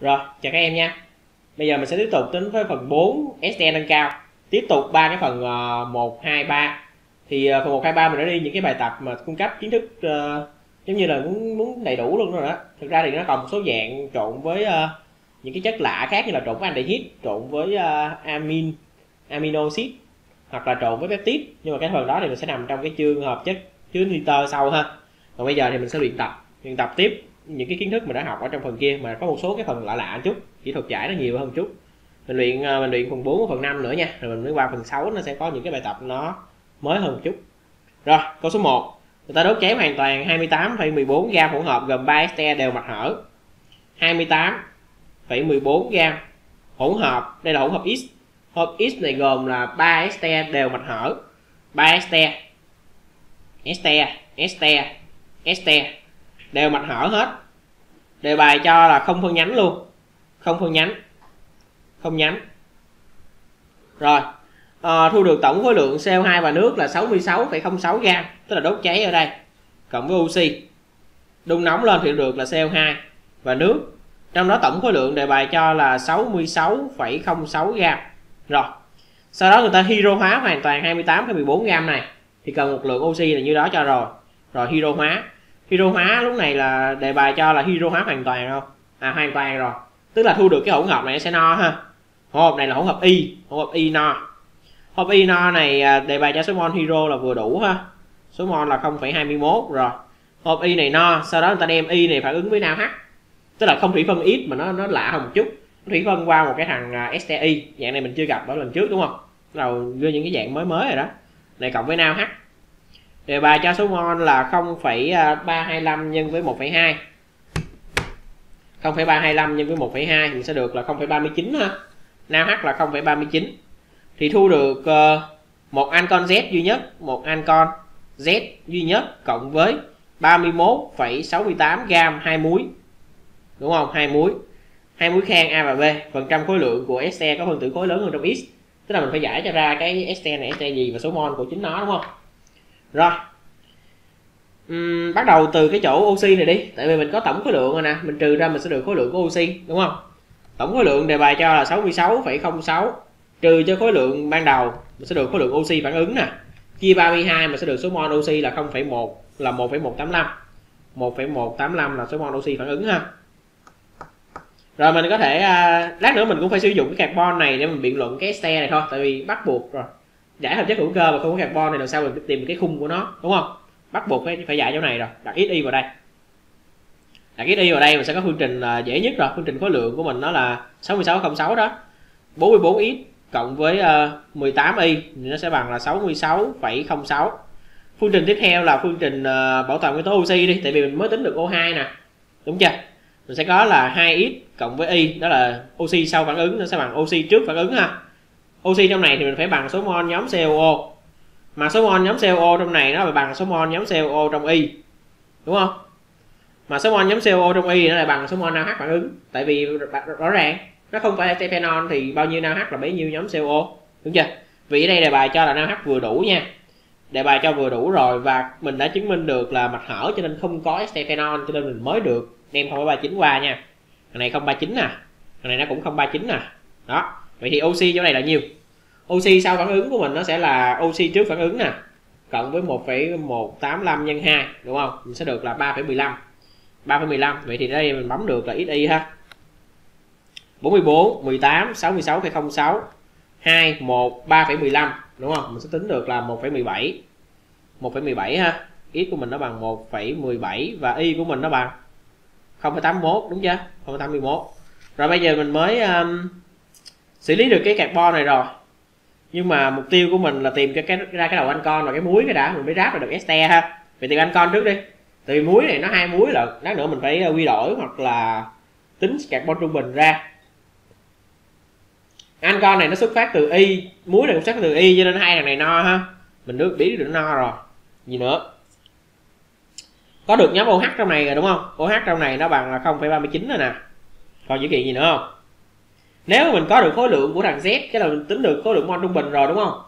rồi chào các em nha. Bây giờ mình sẽ tiếp tục đến với phần 4 ST nâng cao. Tiếp tục ba cái phần uh, 1 2 3 thì uh, phần 1 2 3 mình đã đi những cái bài tập mà cung cấp kiến thức uh, giống như là muốn muốn đầy đủ luôn rồi đó. Thực ra thì nó còn một số dạng trộn với uh, những cái chất lạ khác như là trộn với aldehyde trộn với uh, amin amino acid hoặc là trộn với peptide. Nhưng mà cái phần đó thì mình sẽ nằm trong cái chương hợp chất chứa nitơ sau ha. Còn bây giờ thì mình sẽ luyện tập luyện tập tiếp những cái kiến thức mình đã học ở trong phần kia mà có một số cái phần lạ lạ chút kỹ thuật giải nó nhiều hơn chút. Mình luyện à, mình luyện phần 4 và phần 5 nữa nha rồi mình mới qua phần 6 nó sẽ có những cái bài tập nó mới hơn một chút. Rồi câu số 1 người ta đốt cháy hoàn toàn 28,14 gam hỗn hợp gồm 3 este đều mặt hở. 28,14 gam hỗn hợp đây là hỗn hợp X. Hỗn hợp X này gồm là 3 este đều mặt hở. 3 este este este este đều mặt hở hết đề bài cho là không phân nhánh luôn. Không phân nhánh. Không nhánh. Rồi à, thu được tổng khối lượng CO2 và nước là 66,06 gram tức là đốt cháy ở đây cộng với oxy. Đun nóng lên thì được là CO2 và nước. Trong đó tổng khối lượng đề bài cho là 66,06 gram. Rồi sau đó người ta hydro hóa hoàn toàn 28,14 gram này thì cần một lượng oxy là như đó cho rồi. Rồi hydro hóa. Hero hóa lúc này là đề bài cho là Hero hóa hoàn toàn không à hoàn toàn rồi. Tức là thu được cái hỗn hợp này sẽ no ha. Hỗn hợp này là hỗn hợp y hỗn hợp y no. Hỗn hợp y no này à, đề bài cho số mol Hero là vừa đủ ha. Số mol là 0,21 rồi. Hỗn hợp y này no sau đó người ta đem y này phản ứng với nào h tức là không thủy phân ít mà nó nó lạ hơn một chút. Thủy phân qua một cái thằng à, STI dạng này mình chưa gặp ở lần trước đúng không? Đầu đưa những cái dạng mới mới rồi đó. Này cộng với nào h đề bài cho số mol là 0,325 nhân với 1,2 0,325 nhân với 1,2 thì sẽ được là 0,39 ha nào h là 0,39 thì thu được ờ, một ancon Z duy nhất một ancon Z duy nhất cộng với 31,68 gam hai muối. Đúng không? Hai muối. Hai muối khang A và B phần trăm khối lượng của este có phần tử khối lớn hơn trong X. Tức là mình phải giải cho ra cái este này este gì và số mol của chính nó đúng không? Rồi. Uhm, bắt đầu từ cái chỗ oxy này đi tại vì mình có tổng khối lượng rồi nè mình trừ ra mình sẽ được khối lượng của oxy đúng không? Tổng khối lượng đề bài cho là 66,06 trừ cho khối lượng ban đầu mình sẽ được khối lượng oxy phản ứng nè. Chia 32 mình sẽ được số mol oxy là 0,1 là 1,185 1,185 là số mol oxy phản ứng ha. Rồi mình có thể à, lát nữa mình cũng phải sử dụng cái carbon này để mình biện luận cái xe này thôi tại vì bắt buộc rồi giải hợp chất hữu cơ mà không có carbon thì làm sao mình tìm cái khung của nó đúng không? Bắt buộc phải phải giải chỗ này rồi. Đặt ít y vào đây. Đặt ít y vào đây mình sẽ có phương trình à, dễ nhất rồi. Phương trình khối lượng của mình nó là 6606 đó. 44 x cộng với à, 18 y thì nó sẽ bằng là 66,06 phương trình tiếp theo là phương trình à, bảo toàn nguyên tố oxy đi tại vì mình mới tính được O2 nè. Đúng chưa? Mình sẽ có là 2x cộng với y đó là oxy sau phản ứng nó sẽ bằng oxy trước phản ứng ha oxy trong này thì mình phải bằng số mol nhóm COO mà số mol nhóm COO trong này nó là bằng số mol nhóm COO trong y, đúng không? Mà số mol nhóm COO trong y nó lại bằng số mol NaOH phản ứng. Tại vì rõ ràng, nó không phải là phenol thì bao nhiêu NaOH là bấy nhiêu nhóm COO đúng chưa? Vì ở đây đề bài cho là NaOH vừa đủ nha. Đề bài cho vừa đủ rồi và mình đã chứng minh được là mặt hở cho nên không có stephenol cho nên mình mới được đem 039 qua nha. Thằng này 039 nè à. thằng này nó cũng 039 nè à. đó vậy thì oxy chỗ này là nhiêu? Oxy sau phản ứng của mình nó sẽ là oxy trước phản ứng nè cộng với 1,185 nhân 2 đúng không? Mình sẽ được là 3,15 3,15 vậy thì đây mình bấm được là xy ha. 44 18 66,06 2 1 3,15 đúng không? Mình sẽ tính được là 1,17 1,17 ha. X của mình nó bằng 1,17 và y của mình nó bằng 0,81 đúng chưa? 0,81 rồi bây giờ mình mới um, xử lý được cái carbon này rồi. Nhưng mà mục tiêu của mình là tìm cái, cái ra cái đầu anh con và cái muối cái đã mình mới ráp được este ha. Vậy tìm anh con trước đi. Tại vì muối này nó hai muối là lát nữa mình phải ờ, quy đổi hoặc là tính carbon trung bình ra. Anh con này nó xuất phát từ y muối này cũng xuất phát từ y cho nên hai thằng này no ha. Mình được biết được no rồi. Gì nữa? Có được nhóm OH trong này rồi đúng không? OH trong này nó bằng là 0,39 rồi nè. Còn dữ kiện gì nữa không? Nếu mà mình có được khối lượng của thằng Z cái là mình tính được khối lượng mol trung bình rồi đúng không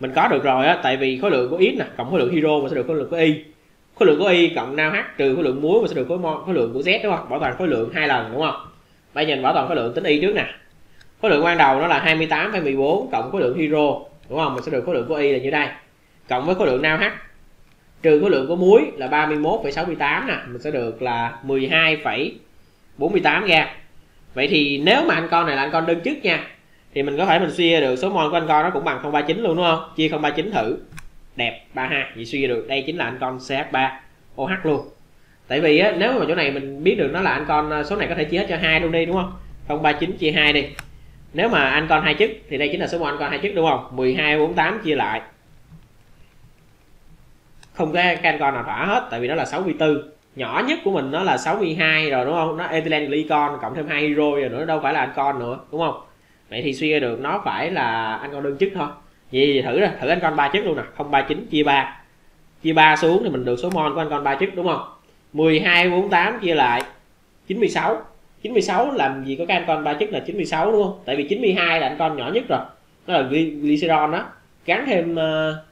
mình có được rồi á tại vì khối lượng của X nè cộng khối lượng hydro mà sẽ được khối lượng của Y khối lượng của Y cộng NaOH trừ khối lượng muối mà sẽ được khối mol khối lượng của Z đúng không bảo toàn khối lượng hai lần đúng không bây giờ mình bảo toàn khối lượng tính y trước nè khối lượng ban đầu nó là 28,14 cộng khối lượng hydro đúng không mình sẽ được khối lượng của y là như đây cộng với khối lượng nao h trừ khối lượng của muối là 31,68 nè mình sẽ được là 12,48 ga vậy thì nếu mà anh con này là anh con đơn chức nha thì mình có thể mình suy ra được số mol của anh con nó cũng bằng 039 luôn đúng không? Chia 039 thử. Đẹp 32 vậy suy ra được. Đây chính là anh con CH3 OH luôn. Tại vì á, nếu mà chỗ này mình biết được nó là anh con à, số này có thể chia hết cho hai luôn đi đúng không? 039 chia 2 đi. Nếu mà anh con hai chức thì đây chính là số mol anh con hai chức đúng không? 12 48 chia lại. Không có cái anh con nào thỏa hết tại vì nó là 64 nhỏ nhất của mình nó là 62 rồi, đúng không? Nó ethylene glycol cộng thêm hai hydro rồi nữa, đâu phải là anh nữa, đúng không? Vậy thì suy ra được nó phải là anh con đơn chức thôi. Vậy thử ra thử anh con ba chức luôn nè 039 chia ba. Chia ba xuống thì mình được số mol của anh con ba chức, đúng không? 12 48 chia lại 96 96 làm gì có cái anh con ba chức là 96 đúng không? Tại vì 92 là anh con nhỏ nhất rồi. Nó là glycerol đó gắn thêm ờ,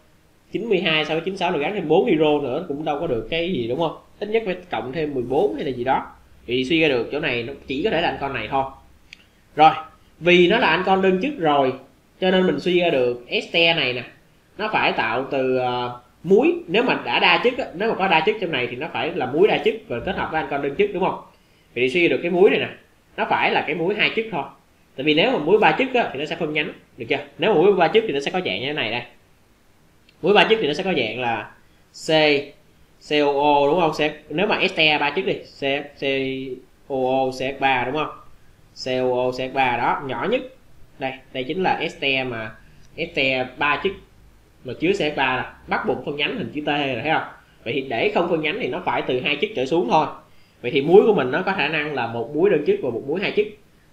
92 so với 96 là gắn thêm 4 hydro nữa, cũng đâu có được cái gì, đúng không? Ít nhất phải cộng thêm 14 hay là gì đó. Thì suy ra được chỗ này nó chỉ có thể là anh con này thôi. Rồi vì nó là anh con đơn chức rồi cho nên mình suy ra được este này nè. Nó phải tạo từ uh, muối. Nếu mà đã đa chức nếu mà có đa chức trong này thì nó phải là muối đa chức và kết hợp với anh con đơn chức đúng không? Thì suy ra được cái muối này nè. Nó phải là cái muối hai chức thôi. Tại vì nếu mà muối ba chức á, thì nó sẽ phân nhánh được chưa? Nếu mà muối ba chức thì nó sẽ có dạng như thế này đây. Muối ba chức thì nó sẽ có dạng là C COO đúng không? Sẽ nếu mà este ba chiếc đi C COO CH3 đúng không? COO C3 đó nhỏ nhất. Đây đây chính là este mà este ba chiếc, mà chứa C3 là bắt buộc phân nhánh hình chữ T rồi thấy không? Vậy thì để không phân nhánh thì nó phải từ hai chiếc trở xuống thôi. Vậy thì muối của mình nó có khả năng là một muối đơn chức và một muối hai chức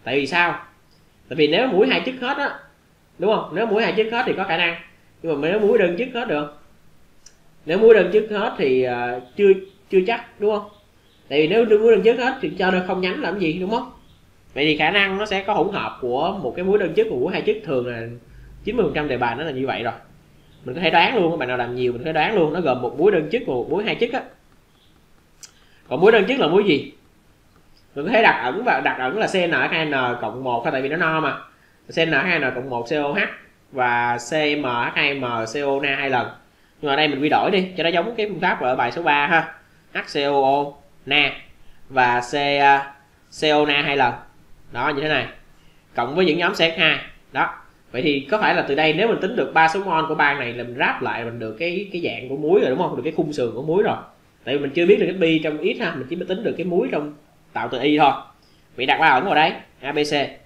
tại vì sao? Tại vì nếu muối hai chức hết á đúng không? Nếu muối hai chức hết thì có khả năng. Nhưng mà nếu muối đơn chức hết được nếu muốn đơn chức hết thì uh, chưa chưa chắc đúng không? Tại vì nếu muốn đơn chức hết thì cho nó không nhánh làm gì đúng không? Vậy thì khả năng nó sẽ có hỗn hợp của một cái mũi đơn chức và mũi hai chức thường là 90 phần trăm đề bài nó là như vậy rồi. Mình có thể đoán luôn các bạn nào làm nhiều mình có thể đoán luôn nó gồm một mũi đơn chức và một mũi hai chức á. Còn mũi đơn chức là mũi gì? Mình có thể đặt ẩn và đặt ẩn là CN2N cộng 1 tại vì nó no mà. CN2N cộng 1 COH và CMH2MCO na hai lần nhưng mà đây mình quy đổi đi, cho nó giống cái phương pháp ở bài số 3 ha. HCOO na, và C à, CO na hai lần. Đó, như thế này. Cộng với những nhóm CH2 đó. Vậy thì có phải là từ đây nếu mình tính được ba số mol của bang này là mình ráp lại mình được cái cái dạng của muối rồi, đúng không? Được cái khung sườn của muối rồi. Tại vì mình chưa biết được cái pi trong ít ha, mình chỉ mới tính được cái muối trong tạo từ y thôi. Vậy đặt ba ẩn vào đấy abc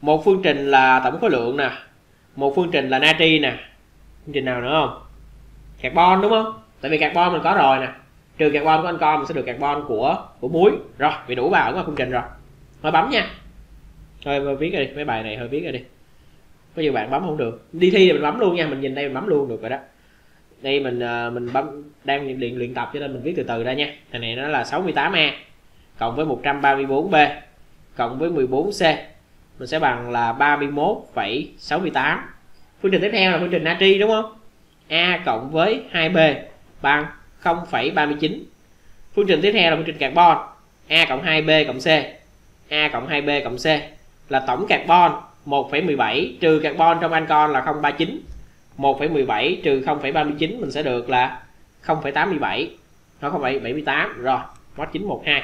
một phương trình là tổng khối lượng nè. Một phương trình là natri nè. Phương trình nào nữa không? Carbon đúng không? Tại vì carbon mình có rồi nè. Trừ carbon của anh con mình sẽ được carbon của của muối. Rồi vì đủ vào ở phương trình rồi. Thôi bấm nha. Thôi viết đi. Mấy bài này hơi viết ra đi. Có nhiều bạn bấm không được. Đi thi thì mình bấm luôn nha. Mình nhìn đây mình bấm luôn được rồi đó. Đây mình à, mình bấm đang luyện luyện tập cho nên mình viết từ từ ra nha. Thằng này nó là 68a cộng với 134b cộng với 14c mình sẽ bằng là 31,68 phương trình tiếp theo là phương trình natri đúng không? A cộng với 2b bằng 0,39 phương trình tiếp theo là phương trình carbon. A cộng 2b cộng c. A cộng 2b cộng c là tổng carbon 1,17 trừ carbon trong ancon là 0,39 1,17 trừ 0,39 mình sẽ được là 0,87 nó không phải 78 rồi mod 912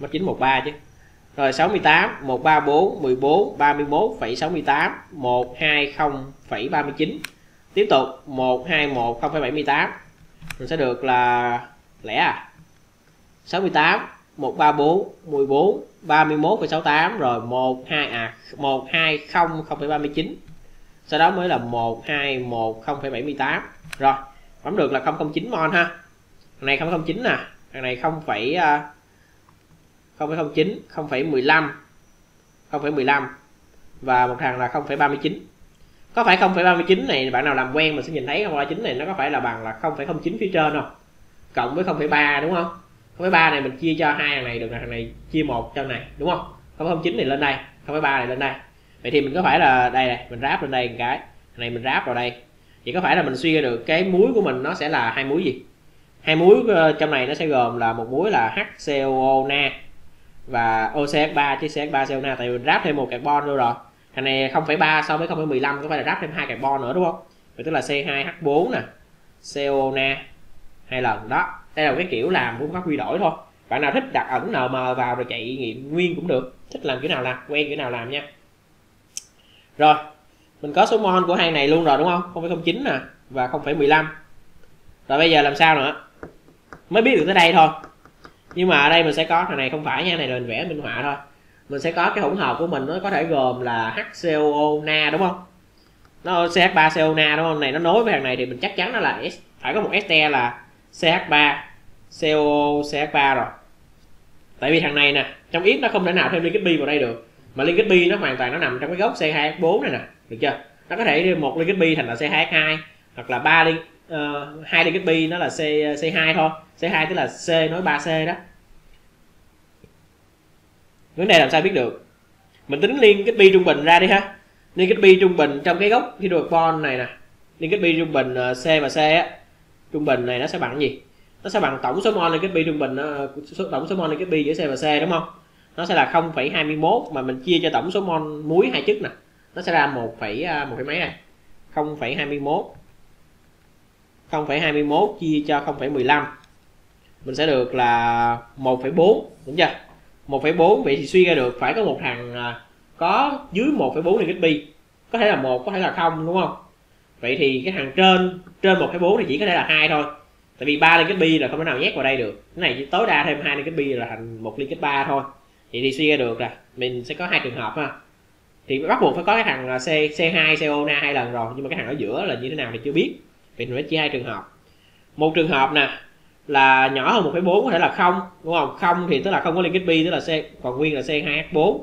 mod 913 chứ. Rồi 68 134 14 31,68 120,39 tiếp tục 121 0,78 mình sẽ được là lẻ à? 68 134 14 31,68 rồi 12 à 120 0,39 sau đó mới là 121 0,78 rồi bấm được là 009 mon ha. Thằng này 009 nè. Thằng này 0, 0,09 0,15 0,15 và một thằng là 0,39 có phải 0,39 này bạn nào làm quen mình sẽ nhìn thấy 0,39 này nó có phải là bằng là 0,09 phía trên không? Cộng với 0,3 đúng không? 0,3 này mình chia cho hai thằng này được là thằng này chia một cho này đúng không? 0,09 này lên đây 0,3 này lên đây. Vậy thì mình có phải là đây này mình ráp lên đây một cái thằng này mình ráp vào đây. Vậy có phải là mình suy ra được cái muối của mình nó sẽ là hai muối gì? Hai muối ờ, trong này nó sẽ gồm là một muối là HCOO na và OCS3 chứ CH3 CO tại vì mình ráp thêm một carbon vô rồi thằng này 0,3 so với 0,15 có phải là ráp thêm hai carbon nữa đúng không? Vậy tức là C2H4 nè CO na hai lần. Đó đây là cái kiểu làm cũng có quy đổi thôi. Bạn nào thích đặt ẩn NM vào rồi chạy nghiệm nguyên cũng được. Thích làm kiểu nào làm quen kiểu nào làm nha. Rồi mình có số mol của hai này luôn rồi đúng không? 0,09 nè và 0,15 rồi bây giờ làm sao nữa? Mới biết được tới đây thôi. Nhưng mà ở đây mình sẽ có thằng này không phải nha này là mình vẽ minh họa thôi mình sẽ có cái hỗn hợp của mình nó có thể gồm là HCOO na đúng không? Nó CH3CO na đúng không? Này nó nối với thằng này thì mình chắc chắn nó là S, phải có một este là CH3 COO CH3 rồi. Tại vì thằng này nè trong ít nó không thể nào thêm liên kết bi vào đây được mà liên kết bi nó hoàn toàn nó nằm trong cái gốc C2H4 này nè được chưa? Nó có thể một liên kết bi thành là C2H2 hoặc là ba liên uh, ờ, hai liên kết bi nó là C C2 thôi. C2 tức là C nối 3C đó vấn đề làm sao biết được? Mình tính liên kết bi trung bình ra đi ha. Liên kết bi trung bình trong cái gốc hydrocarbon này nè. Liên kết bi trung bình ờ, C và C á trung bình này nó sẽ bằng gì? Nó sẽ bằng tổng số mol liên kết bi trung bình ờ, số tổng số mol liên kết bi giữa C và C đúng không? Nó sẽ là 0,21 mà mình chia cho tổng số mol muối hai chất nè. Nó sẽ ra 1, 1 à, mấy này? 0,21 0,21 chia cho 0,15 mình sẽ được là 1,4 đúng chưa? 1,4 vậy thì suy ra được phải có một thằng à, có dưới 1,4 liên kết bi có thể là một có thể là không đúng không? Vậy thì cái thằng trên trên 1,4 thì chỉ có thể là hai thôi. Tại vì ba liên kết bi là không thể nào nhét vào đây được. Cái này chỉ tối đa thêm hai liên kết bi là thành một liên kết ba thôi. Vậy thì suy ra được là mình sẽ có hai trường hợp ha. Thì bắt buộc phải có cái thằng à, C C2 CO na hai lần rồi. Nhưng mà cái thằng ở giữa là như thế nào thì chưa biết. Vì mình phải chia hai trường hợp. Một trường hợp nè là nhỏ hơn 1,4 có thể là không đúng không? Không thì tức là không có liên kết bi tức là C còn nguyên là C2H4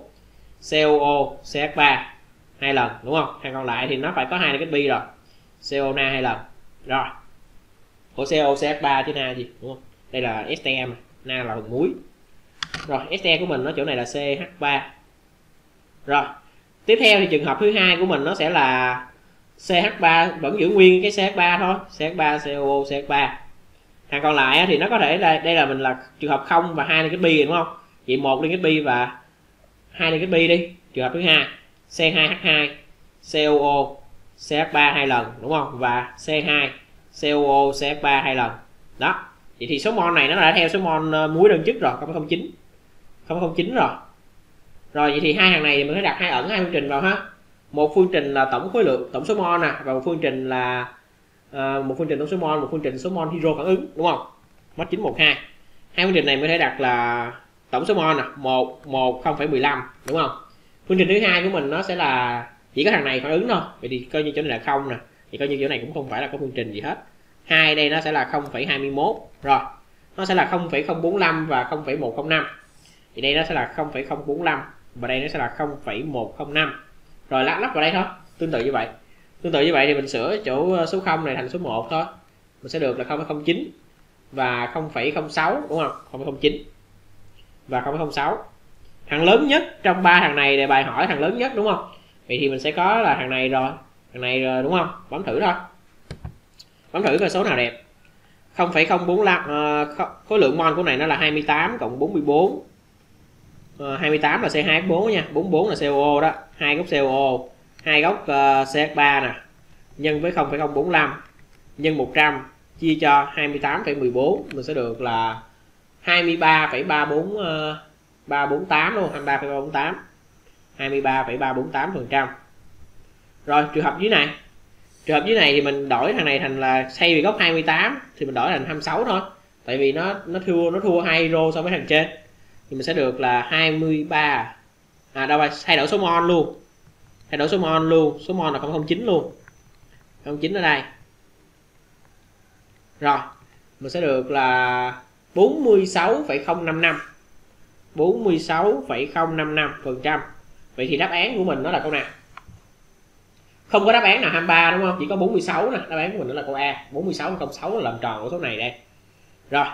COO CH3 hai lần đúng không? Hay còn lại thì nó phải có hai liên kết bi rồi. CO na hai lần. Rồi. Của CO CH3 chứ na gì? Đúng không? Đây là STM na là hùng muối. Rồi STM của mình nó chỗ này là CH3 rồi. Tiếp theo thì trường hợp thứ hai của mình nó sẽ là CH3 vẫn giữ nguyên cái CH3 thôi. CH3 COO CH3 hàng còn lại thì nó có thể đây đây là mình là trường hợp không và hai liên kết bi đúng không? Vậy một liên kết bi và hai liên kết bi đi trường hợp thứ hai C2H2 COO CH3 hai lần đúng không? Và C2 COO CH3 hai lần. Đó vậy thì số mol này nó đã theo số mol ờ, muối đơn chức rồi 0,09 0,09 rồi. Rồi vậy thì hai hàng này mình phải đặt hai ẩn hai phương trình vào ha. Một phương trình là tổng khối lượng tổng số mol nè và một phương trình là uh, một phương trình tổng số mol một phương trình số mol hydro phản ứng đúng không? Mod 912 hai. Phương trình này mới thể đặt là tổng số mol nè một một không phẩy mười lăm đúng không? Phương trình thứ hai của mình nó sẽ là chỉ có thằng này phản ứng thôi. Vậy thì coi như chỗ này là không nè. Thì coi như chỗ này cũng không phải là có phương trình gì hết. Hai đây nó sẽ là 0,21 rồi nó sẽ là 0,045 và 0,105 thì đây nó sẽ là 0,045 và đây nó sẽ là 0,105 rồi lắp lắp vào đây thôi. Tương tự như vậy tương tự như vậy thì mình sửa chỗ ờ, số 0 này thành số 1 thôi. Mình sẽ được là 0,09 và 0,06 đúng không? 0,09 và 0,06 thằng lớn nhất trong ba thằng này để bài hỏi thằng lớn nhất đúng không? Vậy thì mình sẽ có là thằng này rồi thằng này rồi đúng không? Bấm thử thôi. Bấm thử coi số nào đẹp. 0,045 uh, ờ, khối lượng mol của này nó là 28 cộng 44 uh, 28 là C2H4 nha 44 là COO đó hai gốc COO hai góc ờ, uh, CH3 nè. Nhân với 0,045 nhân 100 chia cho 28,14 mình sẽ được là 23,34 uh, 348 luôn 23,348 23,348 phần trăm. Rồi trường hợp dưới này. Trường hợp dưới này thì mình đổi thằng này thành là thay vì góc 28 thì mình đổi thành 26 thôi. Tại vì nó nó thua nó thua hai rô so với thằng trên. Thì mình sẽ được là 23 à đâu rồi? Thay đổi số mol luôn thay đổi số mol luôn số mol là 009 luôn. 09 ở đây. Rồi mình sẽ được là 46,055 46,055 phần trăm. Vậy thì đáp án của mình nó là câu nào? Không có đáp án nào 23 đúng không? Chỉ có 46 nè. Đáp án của mình nó là câu A. 46 06 là làm tròn của số này đây. Rồi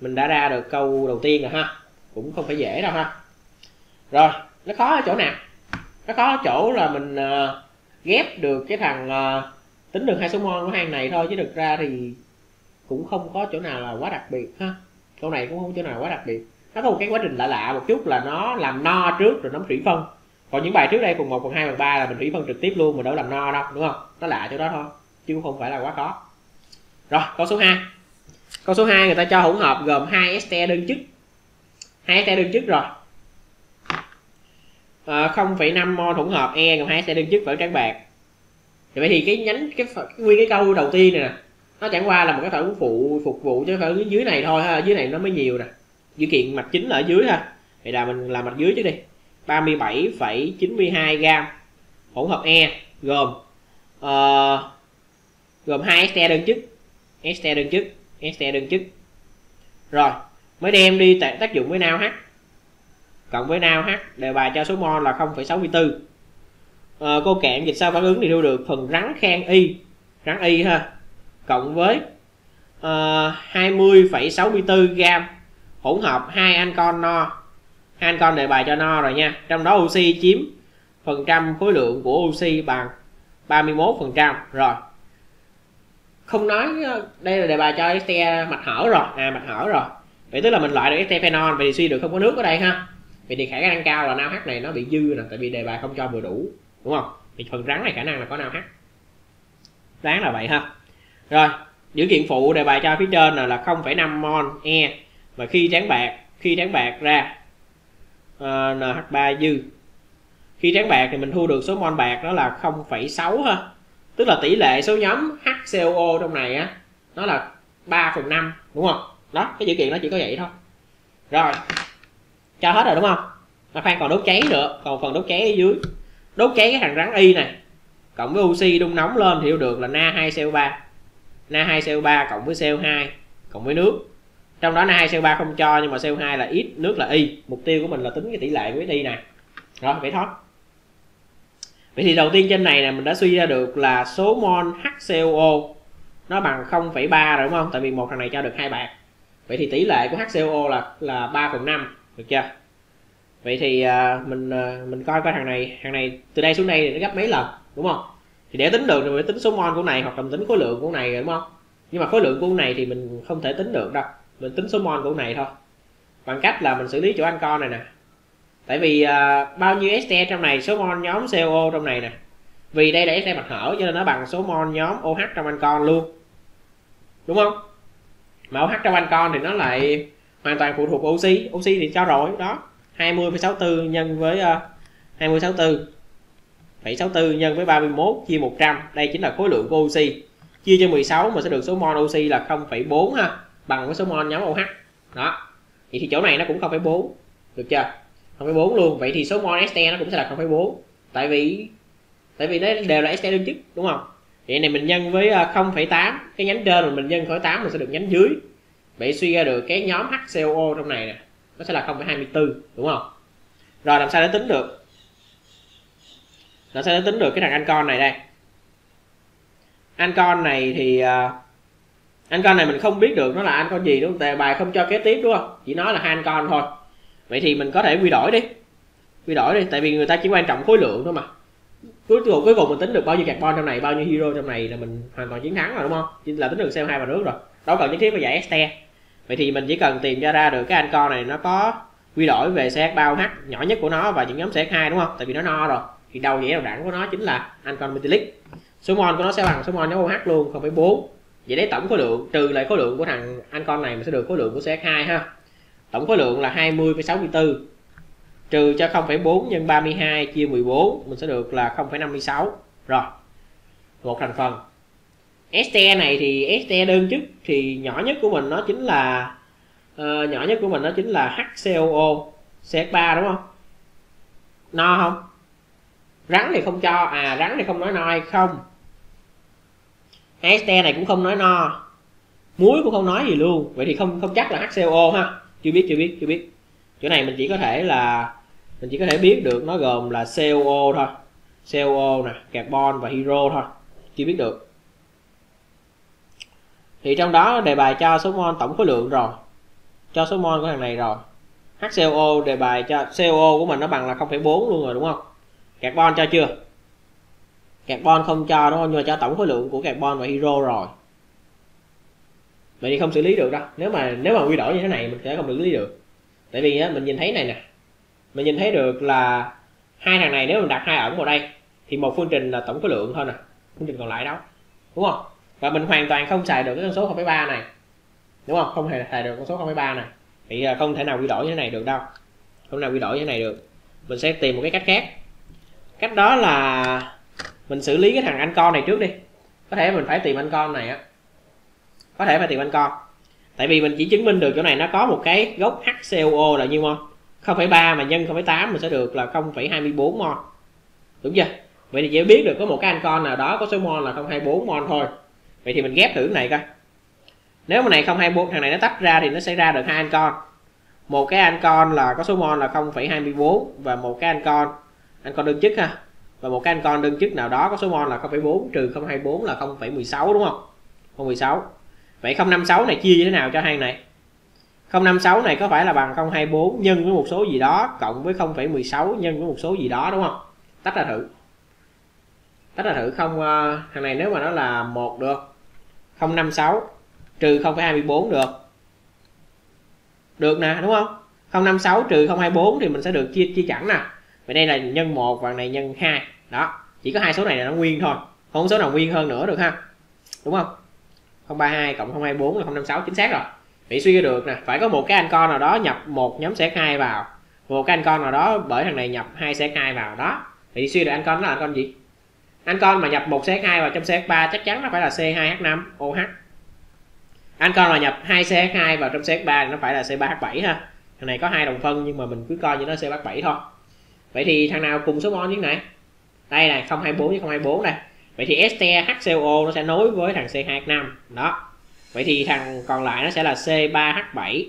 mình đã ra được câu đầu tiên rồi ha. Cũng không phải dễ đâu ha. Rồi nó khó ở chỗ nào? Nó có chỗ là mình uh, ghép được cái thằng uh, tính được hai số mol của hang này thôi chứ thực ra thì cũng không có chỗ nào là quá đặc biệt ha. Câu này cũng không chỗ nào quá đặc biệt. Nó có một cái quá trình lạ lạ một chút là nó làm no trước rồi nó thủy phân. Còn những bài trước đây phần 1, phần 2, phần 3 là mình thủy phân trực tiếp luôn mà đâu làm no đâu đúng không? Nó lạ chỗ đó thôi chứ không phải là quá khó. Rồi câu số 2 câu số 2 người ta cho hỗn hợp gồm hai este đơn chức. Hai este đơn chức rồi. Ờ, à, 0,5 mol hỗn hợp e gồm hai este đơn chức vẫn trắng bạc. Vậy thì cái nhánh cái, cái nguyên cái câu đầu tiên này nè nó chẳng qua là một cái phản ứng phụ phục vụ cho phản ứng dưới này thôi ha dưới này nó mới nhiều nè. Dự kiện mạch chính là ở dưới ha. Vậy là mình làm mạch dưới trước đi. 37,92 gram hỗn hợp E gồm uh, gồm hai este đơn chức este đơn chức este đơn chức. Rồi mới đem đi tác dụng với nào hát cộng với nào H đề bài cho số mol là 0,64 à, ờ, cô kẹm dịch sao phản ứng thì thu được phần rắn khen y. Rắn y ha. Cộng với uh, 20,64 gram hỗn hợp hai anh con no. Hai anh con đề bài cho no rồi nha. Trong đó oxy chiếm phần trăm khối lượng của oxy bằng 31 phần trăm. Rồi. Không nói ờ, đây là đề bài cho este mạch hở rồi. À mạch hở rồi. Vậy tức là mình loại được este phenol vậy thì suy được không có nước ở đây ha vậy thì khả năng cao là nao h này nó bị dư nè tại vì đề bài không cho vừa đủ đúng không? Thì phần rắn này khả năng là có nao h đáng là vậy ha. Rồi dữ kiện phụ đề bài cho phía trên là là 0,5 mol e. Mà khi tráng bạc khi tráng bạc ra ờ, uh, NH3 dư. Khi tráng bạc thì mình thu được số mol bạc đó là 0,6 ha. Tức là tỷ lệ số nhóm HCOO trong này á nó là 3 phần 5 đúng không? Đó cái dữ kiện nó chỉ có vậy thôi. Rồi cho hết rồi đúng không? Mà khoan còn đốt cháy nữa. Còn phần đốt cháy ở dưới. Đốt cháy cái thằng rắn y này. Cộng với oxy đun nóng lên thì được là na 2 CO3 na 2 CO3 cộng với CO2 cộng với nước. Trong đó na 2 CO3 không cho nhưng mà CO2 là ít nước là y. Mục tiêu của mình là tính cái tỷ lệ với y nè rồi vậy thôi. Vậy thì đầu tiên trên này là mình đã suy ra được là số mol HCOO nó bằng 0,3 rồi đúng không? Tại vì một thằng này cho được hai bạc. Vậy thì tỷ lệ của HCOO là là 3 phần 5 được chưa? Vậy thì à, mình à, mình coi coi thằng này thằng này từ đây xuống đây thì nó gấp mấy lần đúng không? Thì để tính được thì mình tính số mol của này hoặc là mình tính khối lượng của này đúng không? Nhưng mà khối lượng của này thì mình không thể tính được đâu mình tính số mol của này thôi. Bằng cách là mình xử lý chỗ ăn con này nè. Tại vì à, bao nhiêu este trong này số mol nhóm CO trong này nè. Vì đây là este mặt hở cho nên nó bằng số mol nhóm OH trong anh con luôn. Đúng không? Mà OH trong anh con thì nó lại hoàn toàn phụ thuộc oxy. Oxy thì cho rồi đó. 20,64 nhân với uh, 20,64 764 nhân với 31 chia 100 đây chính là khối lượng của oxy. Chia cho 16 mà sẽ được số mol oxy là 0,4 ha bằng với số mol nhóm OH đó. Vậy thì chỗ này nó cũng 0,4 được chưa? 0,4 luôn. Vậy thì số mol este nó cũng sẽ là 0,4 tại vì tại vì đấy đều là este đơn chức đúng không? Vậy này mình nhân với ờ, 0,8 cái nhánh trên mình nhân khỏi 8 mình sẽ được nhánh dưới vậy suy ra được cái nhóm HCOO trong này nè nó sẽ là 0,24 đúng không? Rồi làm sao để tính được? Làm sao để tính được cái thằng anh con này đây? Anh con này thì à, uh, anh con này mình không biết được nó là anh con gì đúng không? Bài không cho kế tiếp đúng không? Chỉ nói là hai anh thôi. Vậy thì mình có thể quy đổi đi. Quy đổi đi tại vì người ta chỉ quan trọng khối lượng thôi mà. Cuối cùng cuối cùng mình tính được bao nhiêu carbon trong này bao nhiêu hero trong này là mình hoàn toàn chiến thắng rồi đúng không? Chỉ là tính được CO2 và nước rồi. Đâu cần nhất thiết phải giải este vậy thì mình chỉ cần tìm cho ra được cái anh con này nó có quy đổi về CH bao H nhỏ nhất của nó và những nhóm CH2 đúng không? Tại vì nó no rồi. Thì đầu dễ đầu đẳng của nó chính là anh con methylic số mol của nó sẽ bằng số mol nhóm OH luôn 0,4 vậy đấy tổng khối lượng trừ lại khối lượng của thằng anh con này mình sẽ được khối lượng của CH2 ha. Tổng khối lượng là 20,64 trừ cho 0,4 nhân 32 chia 14 mình sẽ được là 0,56 rồi một thành phần este này thì este đơn chức thì nhỏ nhất của mình nó chính là uh, nhỏ nhất của mình nó chính là HCOO CH3 đúng không? No không? Rắn thì không cho. À rắn thì không nói no hay không? Este này cũng không nói no. Muối cũng không nói gì luôn. Vậy thì không không chắc là HCO ha. Chưa biết chưa biết chưa biết. Chỗ này mình chỉ có thể là mình chỉ có thể biết được nó gồm là COO thôi. COO nè carbon và hydro thôi. Chưa biết được thì trong đó đề bài cho số mol tổng khối lượng rồi. Cho số mol của thằng này rồi. HCO đề bài cho CO của mình nó bằng là 0,4 luôn rồi đúng không? Carbon cho chưa? Carbon không cho đúng không? Nhưng mà cho tổng khối lượng của carbon và hydro rồi. Vậy thì không xử lý được đâu. Nếu mà nếu mà quy đổi như thế này mình sẽ không xử lý được. Tại vì á, mình nhìn thấy này nè. Mình nhìn thấy được là hai thằng này nếu mình đặt hai ẩn vào đây thì một phương trình là tổng khối lượng thôi nè. Phương trình còn lại đâu. Đúng không? Và mình hoàn toàn không xài được cái con số 0,3 này. Đúng không? Không hề xài được con số 0,3 này. Thì à, không thể nào quy đổi như thế này được đâu. Không nào quy đổi như thế này được. Mình sẽ tìm một cái cách khác. Cách đó là mình xử lý cái thằng anh con này trước đi. Có thể mình phải tìm anh con này á. Có thể phải tìm anh con. Tại vì mình chỉ chứng minh được chỗ này nó có một cái gốc HCOO là nhiêu mol 0,3 mà nhân 0,8 mình sẽ được là 0,24 mol đúng chưa? Vậy thì chỉ biết được có một cái anh con nào đó có số mol là 0,24 mol thôi vậy thì mình ghép thử cái này coi. Nếu mà này 0,24 thằng này nó tách ra thì nó sẽ ra được hai anh con. Một cái anh con là có số mol là 0,24 và một cái anh con anh con đơn chức ha. Và một cái anh con đơn chức nào đó có số mol là 0,4 trừ 0,24 là 0,16 đúng không? 0,16 vậy 056 này chia như thế nào cho hai này? 056 này có phải là bằng 024 nhân với một số gì đó cộng với 0,16 nhân với một số gì đó đúng không? Tách ra thử tách ra thử không uh, thằng này nếu mà nó là một được 056 trừ 0,24 được. Được nè đúng không? 056 trừ 024 thì mình sẽ được chia chia chẵn nè. Vậy đây là nhân 1 và này nhân 2 đó chỉ có hai số này là nó nguyên thôi không có số nào nguyên hơn nữa được ha. Đúng không? 032 cộng 024 là 056 chính xác rồi. Vậy suy ra được nè phải có một cái anh con nào đó nhập một nhóm xét 2 vào. Một cái anh con nào đó bởi thằng này nhập hai xét 2 vào đó. Thì suy được anh con đó là anh con gì? Anh con mà nhập một CH2 vào trong CH3 chắc chắn nó phải là C2H5 OH anh con mà nhập hai CH2 vào trong CH3 thì nó phải là C3H7 ha. Thằng này có hai đồng phân nhưng mà mình cứ coi như nó C3H7 thôi. Vậy thì thằng nào cùng số mol như thế này? Đây này 024 với 024 đây. Vậy thì este HCO nó sẽ nối với thằng C2H5 đó. Vậy thì thằng còn lại nó sẽ là C3H7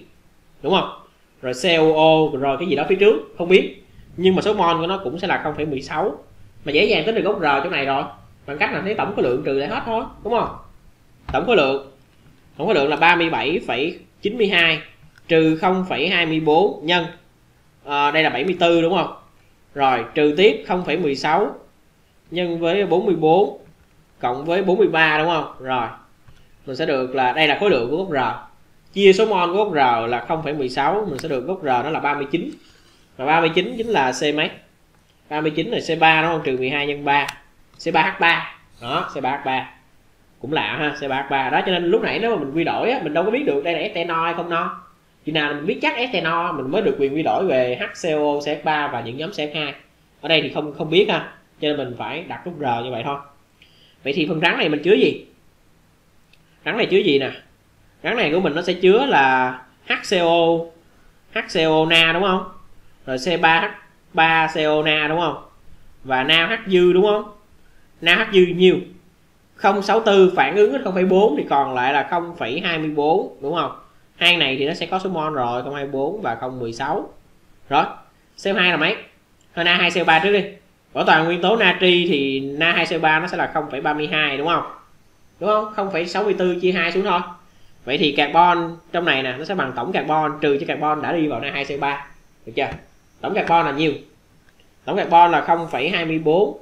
đúng không? Rồi COO rồi cái gì đó phía trước không biết. Nhưng mà số mol của nó cũng sẽ là 0,16 mà dễ dàng tính được gốc R chỗ này rồi. Bằng cách là thấy tổng khối lượng trừ lại hết thôi đúng không? Tổng khối lượng. Tổng khối lượng là 37,92 trừ 0,24 nhân à, đây là 74 đúng không? Rồi trừ tiếp 0,16 nhân với 44 cộng với 43 đúng không? Rồi mình sẽ được là đây là khối lượng của gốc R chia số mol của gốc R là 0,16 mình sẽ được gốc R nó là 39 và 39 chính là C mấy? 39 là C3 đúng không? Trừ 12 nhân 3 C3H3 đó. C3H3 cũng lạ ha C3H3 đó cho nên lúc nãy nếu mà mình quy đổi á, mình đâu có biết được đây là no hay không no. Khi nào mình biết chắc no mình mới được quyền quy đổi về HCO CF3 và những nhóm CF2 ở đây thì không không biết ha cho nên mình phải đặt nút R như vậy thôi. Vậy thì phần rắn này mình chứa gì? Rắn này chứa gì nè? Rắn này của mình nó sẽ chứa là HCO HCO na đúng không? Rồi C3H 3 CO na đúng không? Và na H dư đúng không? Na H dư nhiêu? 064 phản ứng với 0,4 thì còn lại là 0,24 đúng không? Hai này thì nó sẽ có số mol rồi 024 và 016 rồi CO2 là mấy? Thôi na 2 CO3 trước đi. Bảo toàn nguyên tố natri thì na 2 CO3 nó sẽ là 0,32 đúng không? Đúng không? 0,64 chia 2 xuống thôi. Vậy thì carbon trong này nè nó sẽ bằng tổng carbon trừ cho carbon đã đi vào na 2 CO3 được chưa? Tổng carbon là nhiêu? Tổng carbon là 0,24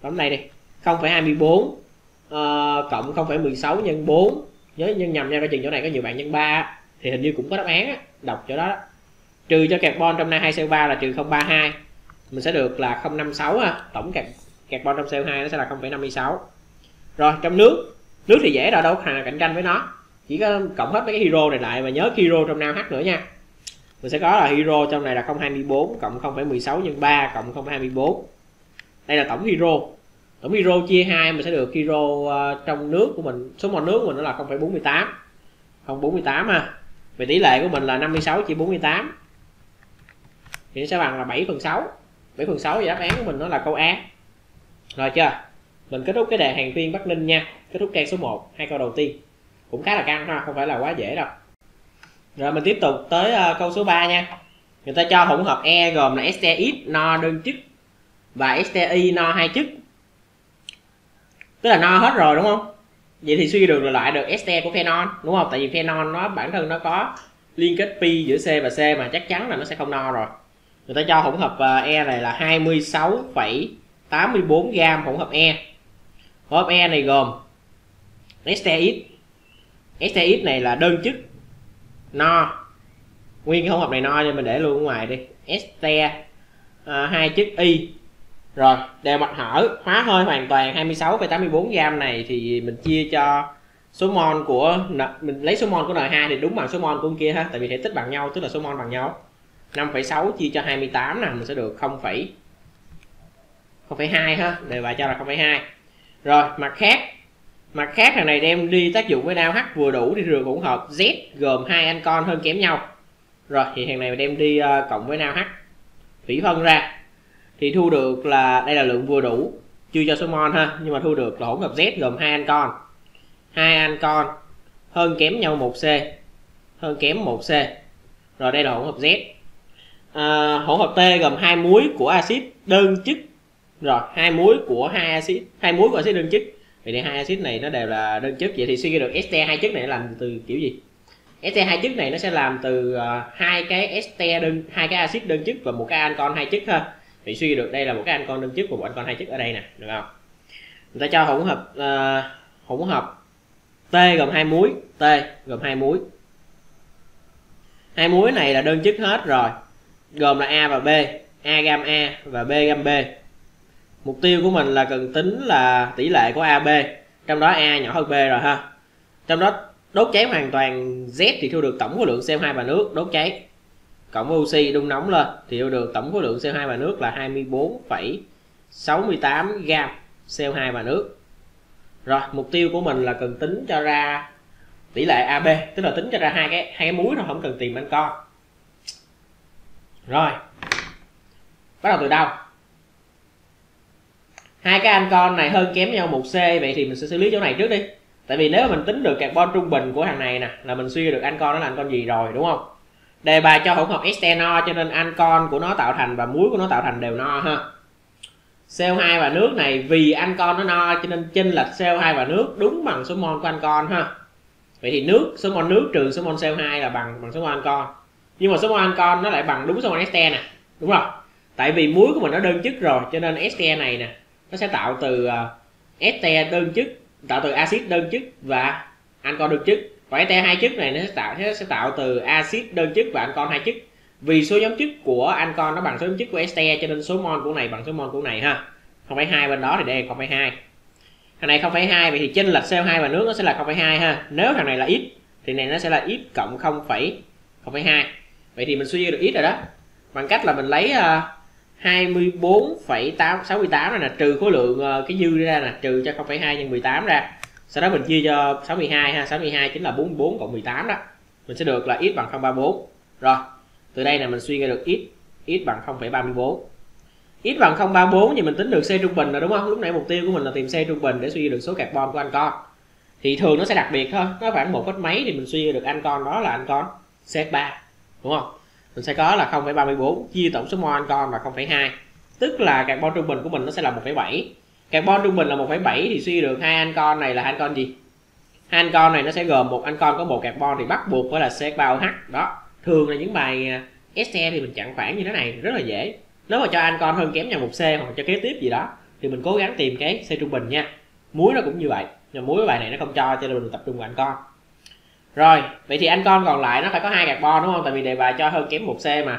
tổng này đi 0,24 uh, ờ, cộng 0,16 nhân 4 nhớ nhân nhầm nha coi chừng chỗ này có nhiều bạn nhân 3 thì hình như cũng có đáp án á, đọc chỗ đó. Trừ cho carbon trong na 2 CO3 là trừ 032 mình sẽ được là 056 ha. Tổng carbon trong CO2 nó sẽ là 0,56 rồi trong nước nước thì dễ rồi đâu thằng cạnh tranh với nó. Chỉ có cộng hết mấy cái hero này lại và nhớ hero trong nam h nữa nha mình sẽ có là hero trong này là 024 cộng 0,16 nhân 3 cộng 0,24 đây là tổng hero. Tổng hero chia 2 mình sẽ được hero ờ, trong nước của mình số mol nước của mình nó là 0,48 0,48 ha. Về tỷ lệ của mình là 56 chia 48 thì nó sẽ bằng là 7 phần 6 7 phần 6 thì đáp án của mình nó là câu A. Rồi chưa? Mình kết thúc cái đề hàng phiên Bắc Ninh nha. Kết thúc trang số 1 hai câu đầu tiên. Cũng khá là căng ha không phải là quá dễ đâu rồi mình tiếp tục tới uh, câu số 3 nha. Người ta cho hỗn hợp E gồm là STX no đơn chức và STI no hai chức. Tức là no hết rồi đúng không? Vậy thì suy được là lại được este của phenol đúng không? Tại vì phenol nó bản thân nó có liên kết pi giữa C và C mà chắc chắn là nó sẽ không no rồi. Người ta cho hỗn hợp à, E này là 26,84 gam hỗn hợp E. Hỗn hợp E này gồm STX STX này là đơn chức no. Nguyên cái hỗn hợp này no cho mình để luôn ở ngoài đi. Este. À, hai uh, chiếc y. Rồi đều mặt hở. Hóa hơi hoàn toàn 26,84 gram này thì mình chia cho số mol của mình lấy số mol của N2 thì đúng bằng số mol của kia ha. Tại vì thể tích bằng nhau tức là số mol bằng nhau. 5,6 chia cho 28 nè mình sẽ được 0, 0,2 ha. Đề bài cho là 0,2 rồi mặt khác mặt khác thằng này đem đi tác dụng với đao H vừa đủ đi rửa hỗn hợp. Z gồm hai anh con hơn kém nhau. Rồi thì thằng này đem đi uh, cộng với đao H thủy phân ra. Thì thu được là đây là lượng vừa đủ. Chưa cho số mol ha nhưng mà thu được là hỗn hợp Z gồm hai anh con. Hai anh con hơn kém nhau 1 C. Hơn kém 1 C. Rồi đây là hỗn hợp Z. À, hỗn hợp T gồm hai muối của axit đơn chức. Rồi hai muối của hai axit hai muối của axit đơn chức vậy thì hai axit này nó đều là đơn chất. Vậy thì suy ra được este hai chất này nó làm từ kiểu gì? Este hai chất này nó sẽ làm từ ờ, hai cái este đơn hai cái axit đơn chất và một cái ancon hai chất ha thì suy ra được đây là một cái ancon đơn chất và một ancon hai chất ở đây nè được không? Người ta cho hỗn hợp uh, hỗn hợp T gồm hai muối T gồm hai muối. Hai muối này là đơn chất hết rồi gồm là A và B A gam A và B gam B mục tiêu của mình là cần tính là tỷ lệ của AB trong đó A nhỏ hơn B rồi ha. Trong đó đốt cháy hoàn toàn Z thì thu được tổng khối lượng CO2 và nước đốt cháy cộng với oxy đun nóng lên thì thu được tổng khối lượng CO2 và nước là 24,68 gam CO2 và nước. Rồi mục tiêu của mình là cần tính cho ra tỷ lệ AB tức là tính cho ra hai cái hai cái muối thôi không cần tìm anh con. Rồi bắt đầu từ đâu? Hai cái anh con này hơn kém nhau một c, vậy thì mình sẽ xử lý chỗ này trước đi. Tại vì nếu mà mình tính được carbon trung bình của thằng này nè, là mình suy ra được anh con nó là anh con gì rồi, đúng không? Đề bài cho hỗn hợp este no cho nên anh con của nó tạo thành và muối của nó tạo thành đều no ha. CO2 và nước này vì anh con nó no, cho nên chênh lệch CO2 và nước đúng bằng số mol của anh con ha. Vậy thì nước, số mol nước trừ số mol CO2 là bằng bằng số mol anh con nhưng mà số mol anh con nó lại bằng đúng số mol este nè, đúng không? Tại vì muối của mình nó đơn chức rồi, cho nên este này nè nó sẽ tạo từ ờ, este đơn chức tạo từ axit đơn chức và ancon đơn chức. Và este hai chức này nó sẽ tạo nó sẽ tạo từ axit đơn chức và ancon hai chức. Vì số nhóm chức của ancon nó bằng số nhóm chức của este cho nên số mol của này bằng số mol của này ha. 0,2 bên đó thì đây là 0,2 thằng này 0,2 vậy thì chênh lệch CO2 và nước nó sẽ là 0,2 ha. Nếu thằng này là ít thì này nó sẽ là ít cộng 0,2 vậy thì mình suy ra được ít rồi đó. Bằng cách là mình lấy uh, 24,68 này nè trừ khối lượng ờ, cái dư ra nè trừ cho 0,2 nhân 18 ra. Sau đó mình chia cho 62 ha 62 chính là 44 cộng 18 đó. Mình sẽ được là x bằng 034 rồi từ đây là mình suy ra được x x bằng 0,34 x bằng 034 thì mình tính được C trung bình rồi đúng không? Lúc nãy mục tiêu của mình là tìm C trung bình để suy ra được số carbon của anh con. Thì thường nó sẽ đặc biệt thôi nó khoảng một phút mấy thì mình suy ra được anh con đó là anh con C3 đúng không? Mình sẽ có là 0,34 chia tổng số mol ancon là 0,2 tức là carbon trung bình của mình nó sẽ là 1,7 carbon trung bình là 1,7 thì suy được hai ancon này là anh ancon gì? Hai ancon này nó sẽ gồm một ancon có một carbon thì bắt buộc phải là c3oh đó thường là những bài à, SE thì mình chặn khoảng như thế này rất là dễ. Nếu mà cho ancon hơn kém nhau một C hoặc cho kế tiếp gì đó thì mình cố gắng tìm cái C trung bình nha. Muối nó cũng như vậy nhưng muối bài này nó không cho cho nên mình tập trung vào ancon rồi vậy thì anh con còn lại nó phải có hai carbon đúng không? Tại vì đề bài cho hơn kém một c mà.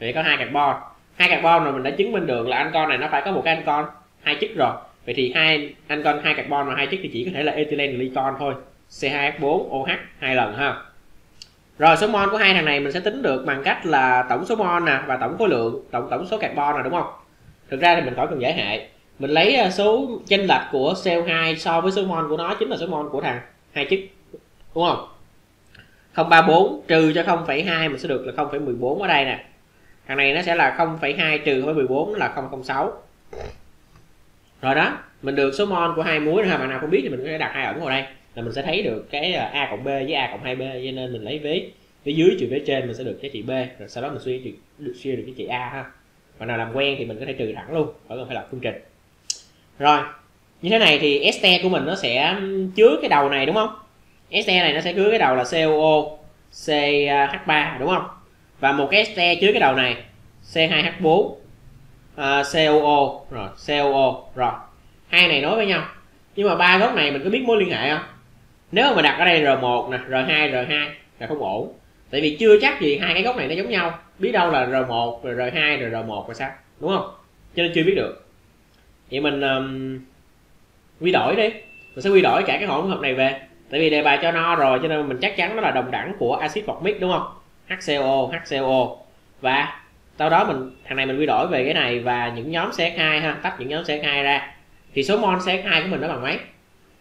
Vậy có hai carbon hai carbon rồi mình đã chứng minh được là anh con này nó phải có một cái anh con hai chức rồi. Vậy thì hai anh con hai carbon và hai chức thì chỉ có thể là ethylene glycol thôi. C2H4 OH hai lần ha. Rồi số mol của hai thằng này mình sẽ tính được bằng cách là tổng số mol nè và tổng khối lượng tổng tổng số carbon nè đúng không? Thực ra thì mình khỏi cần giải hệ mình lấy à, số chênh lệch của CO2 so với số mol của nó chính là số mol của thằng hai chức, đúng không? 034 trừ cho 0,2 mình sẽ được là 0,14 ở đây nè. Thằng này nó sẽ là 0,2 trừ 0,14 là 0,06 rồi đó mình được số mol của hai muối ha bạn nào không biết thì mình có thể đặt hai ẩn vào đây là mình sẽ thấy được cái à, a cộng b với a cộng 2 b cho nên mình lấy vế vế dưới trừ vế trên mình sẽ được cái trị b rồi sau đó mình suy được suy được cái trị a ha. Bạn nào làm quen thì mình có thể trừ thẳng luôn khỏi cần phải lập phương trình. Rồi như thế này thì este của mình nó sẽ chứa cái đầu này đúng không? Este này nó sẽ chứa cái đầu là COO CH3 à, đúng không? Và một cái este chứa cái đầu này C2H4 uh, à, COO rồi COO rồi. Hai này nối với nhau. Nhưng mà ba góc này mình có biết mối liên hệ không? Nếu mà đặt ở đây R1 nè R2 R2 là không ổn. Tại vì chưa chắc gì hai cái góc này nó giống nhau. Biết đâu là R1 rồi R2 rồi R1 rồi sao? Đúng không? Cho nên chưa biết được. Vậy mình um, quy đổi đi. Mình sẽ quy đổi cả cái hỗn hợp này về tại vì đề bài cho no rồi cho nên mình chắc chắn nó là đồng đẳng của axit formic đúng không? HCO HCO và sau đó mình thằng này mình quy đổi về cái này và những nhóm CH2 ha tách những nhóm CH2 ra. Thì số mol CH2 của mình nó bằng mấy?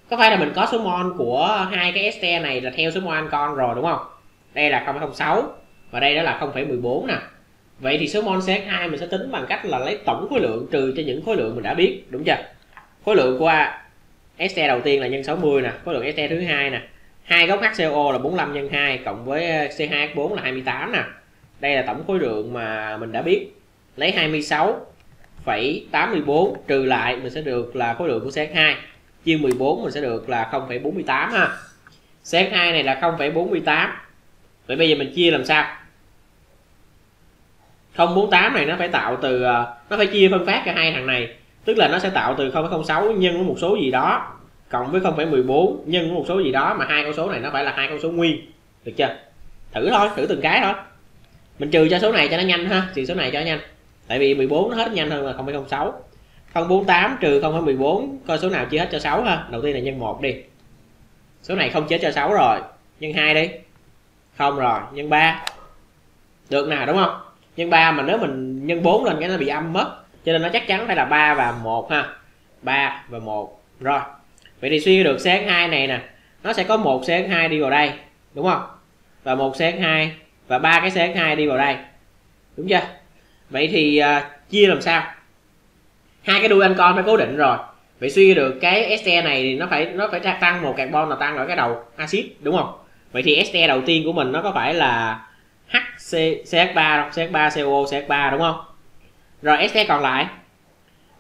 Có phải là mình có số mol của hai cái este này là theo số mol con rồi đúng không? Đây là 0,06 và đây đó là 0,14 nè. Vậy thì số mol CH2 mình sẽ tính bằng cách là lấy tổng khối lượng trừ cho những khối lượng mình đã biết đúng chưa? Khối lượng của este đầu tiên là nhân 60 nè khối lượng este thứ hai nè. Hai gốc HCO là 45 nhân 2 cộng với ờ, C2H4 là 28 nè. Đây là tổng khối lượng mà mình đã biết. Lấy 26,84 trừ lại mình sẽ được là khối lượng của CH2 chia 14 mình sẽ được là 0,48 ha. CH2 này là 0,48 vậy bây giờ mình chia làm sao? 048 này nó phải tạo từ ờ, nó phải chia phân phát cho hai thằng này tức là nó sẽ tạo từ 0,06 nhân với một số gì đó cộng với 0,14 nhân với một số gì đó mà hai con số này nó phải là hai con số nguyên. Được chưa? Thử thôi thử từng cái thôi. Mình trừ cho số này cho nó nhanh ha trừ số này cho nó nhanh. Tại vì 14 nó hết nhanh hơn là 0,06 048 trừ 0,14 coi số nào chia hết cho 6 ha. Đầu tiên là nhân 1 đi. Số này không chia cho 6 rồi. Nhân 2 đi. Không rồi nhân 3 được nào đúng không? Nhân 3 mà nếu mình nhân 4 lên cái nó bị âm mất cho nên nó chắc chắn phải là 3 và 1 ha. 3 và 1 rồi. Vậy thì suy được CX2 này nè. Nó sẽ có một CX2 đi vào đây. Đúng không? Và một CX2 và ba cái CX2 đi vào đây. Đúng chưa? Vậy thì uh, chia làm sao? Hai cái đuôi anh con nó cố định rồi. Vậy suy được cái este này thì nó phải nó phải tăng một carbon là tăng ở cái đầu axit đúng không? Vậy thì este đầu tiên của mình nó có phải là HC CH3 CH3 CO CH3 đúng không? Rồi SE còn lại.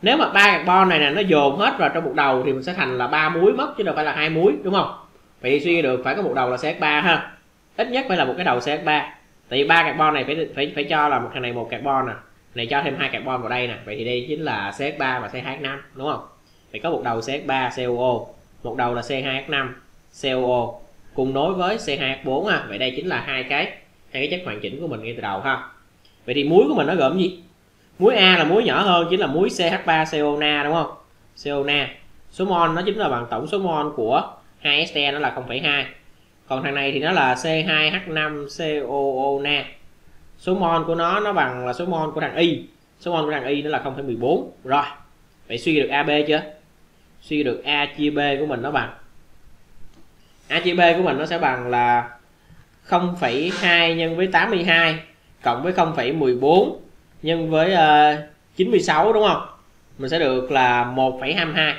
Nếu mà ba carbon này nè, nó dồn hết vào trong một đầu thì mình sẽ thành là ba muối mất, chứ đâu phải là hai muối, đúng không? Vậy suy suy được, phải có một đầu là CH3 ha. Ít nhất phải là một cái đầu CH3 tại vì ba carbon này phải phải phải cho là một thằng này một carbon nè này cho thêm hai carbon vào đây nè. Vậy thì đây chính là CH3 và CH5 đúng không? Phải có một đầu CH3 COO một đầu là C2H5 COO cùng nối với C2H4 ha. Vậy đây chính là hai cái hai cái chất hoàn chỉnh của mình ngay từ đầu ha. Vậy thì muối của mình nó gồm gì? Muối A là muối nhỏ hơn chính là muối CH3CO na đúng không? CO na số mol nó chính là bằng tổng số mol của hai este nó là 0,2 còn thằng này thì nó là C2H5COO na số mol của nó nó bằng là số mol của thằng Y. Số mol của thằng Y nó là 0,14 rồi vậy suy được AB chưa? Suy được A chia B của mình nó bằng. A chia B của mình nó sẽ bằng là 0,2 nhân với 82 cộng với 0,14 nhân với ờ, uh, 96 đúng không? Mình sẽ được là 1,22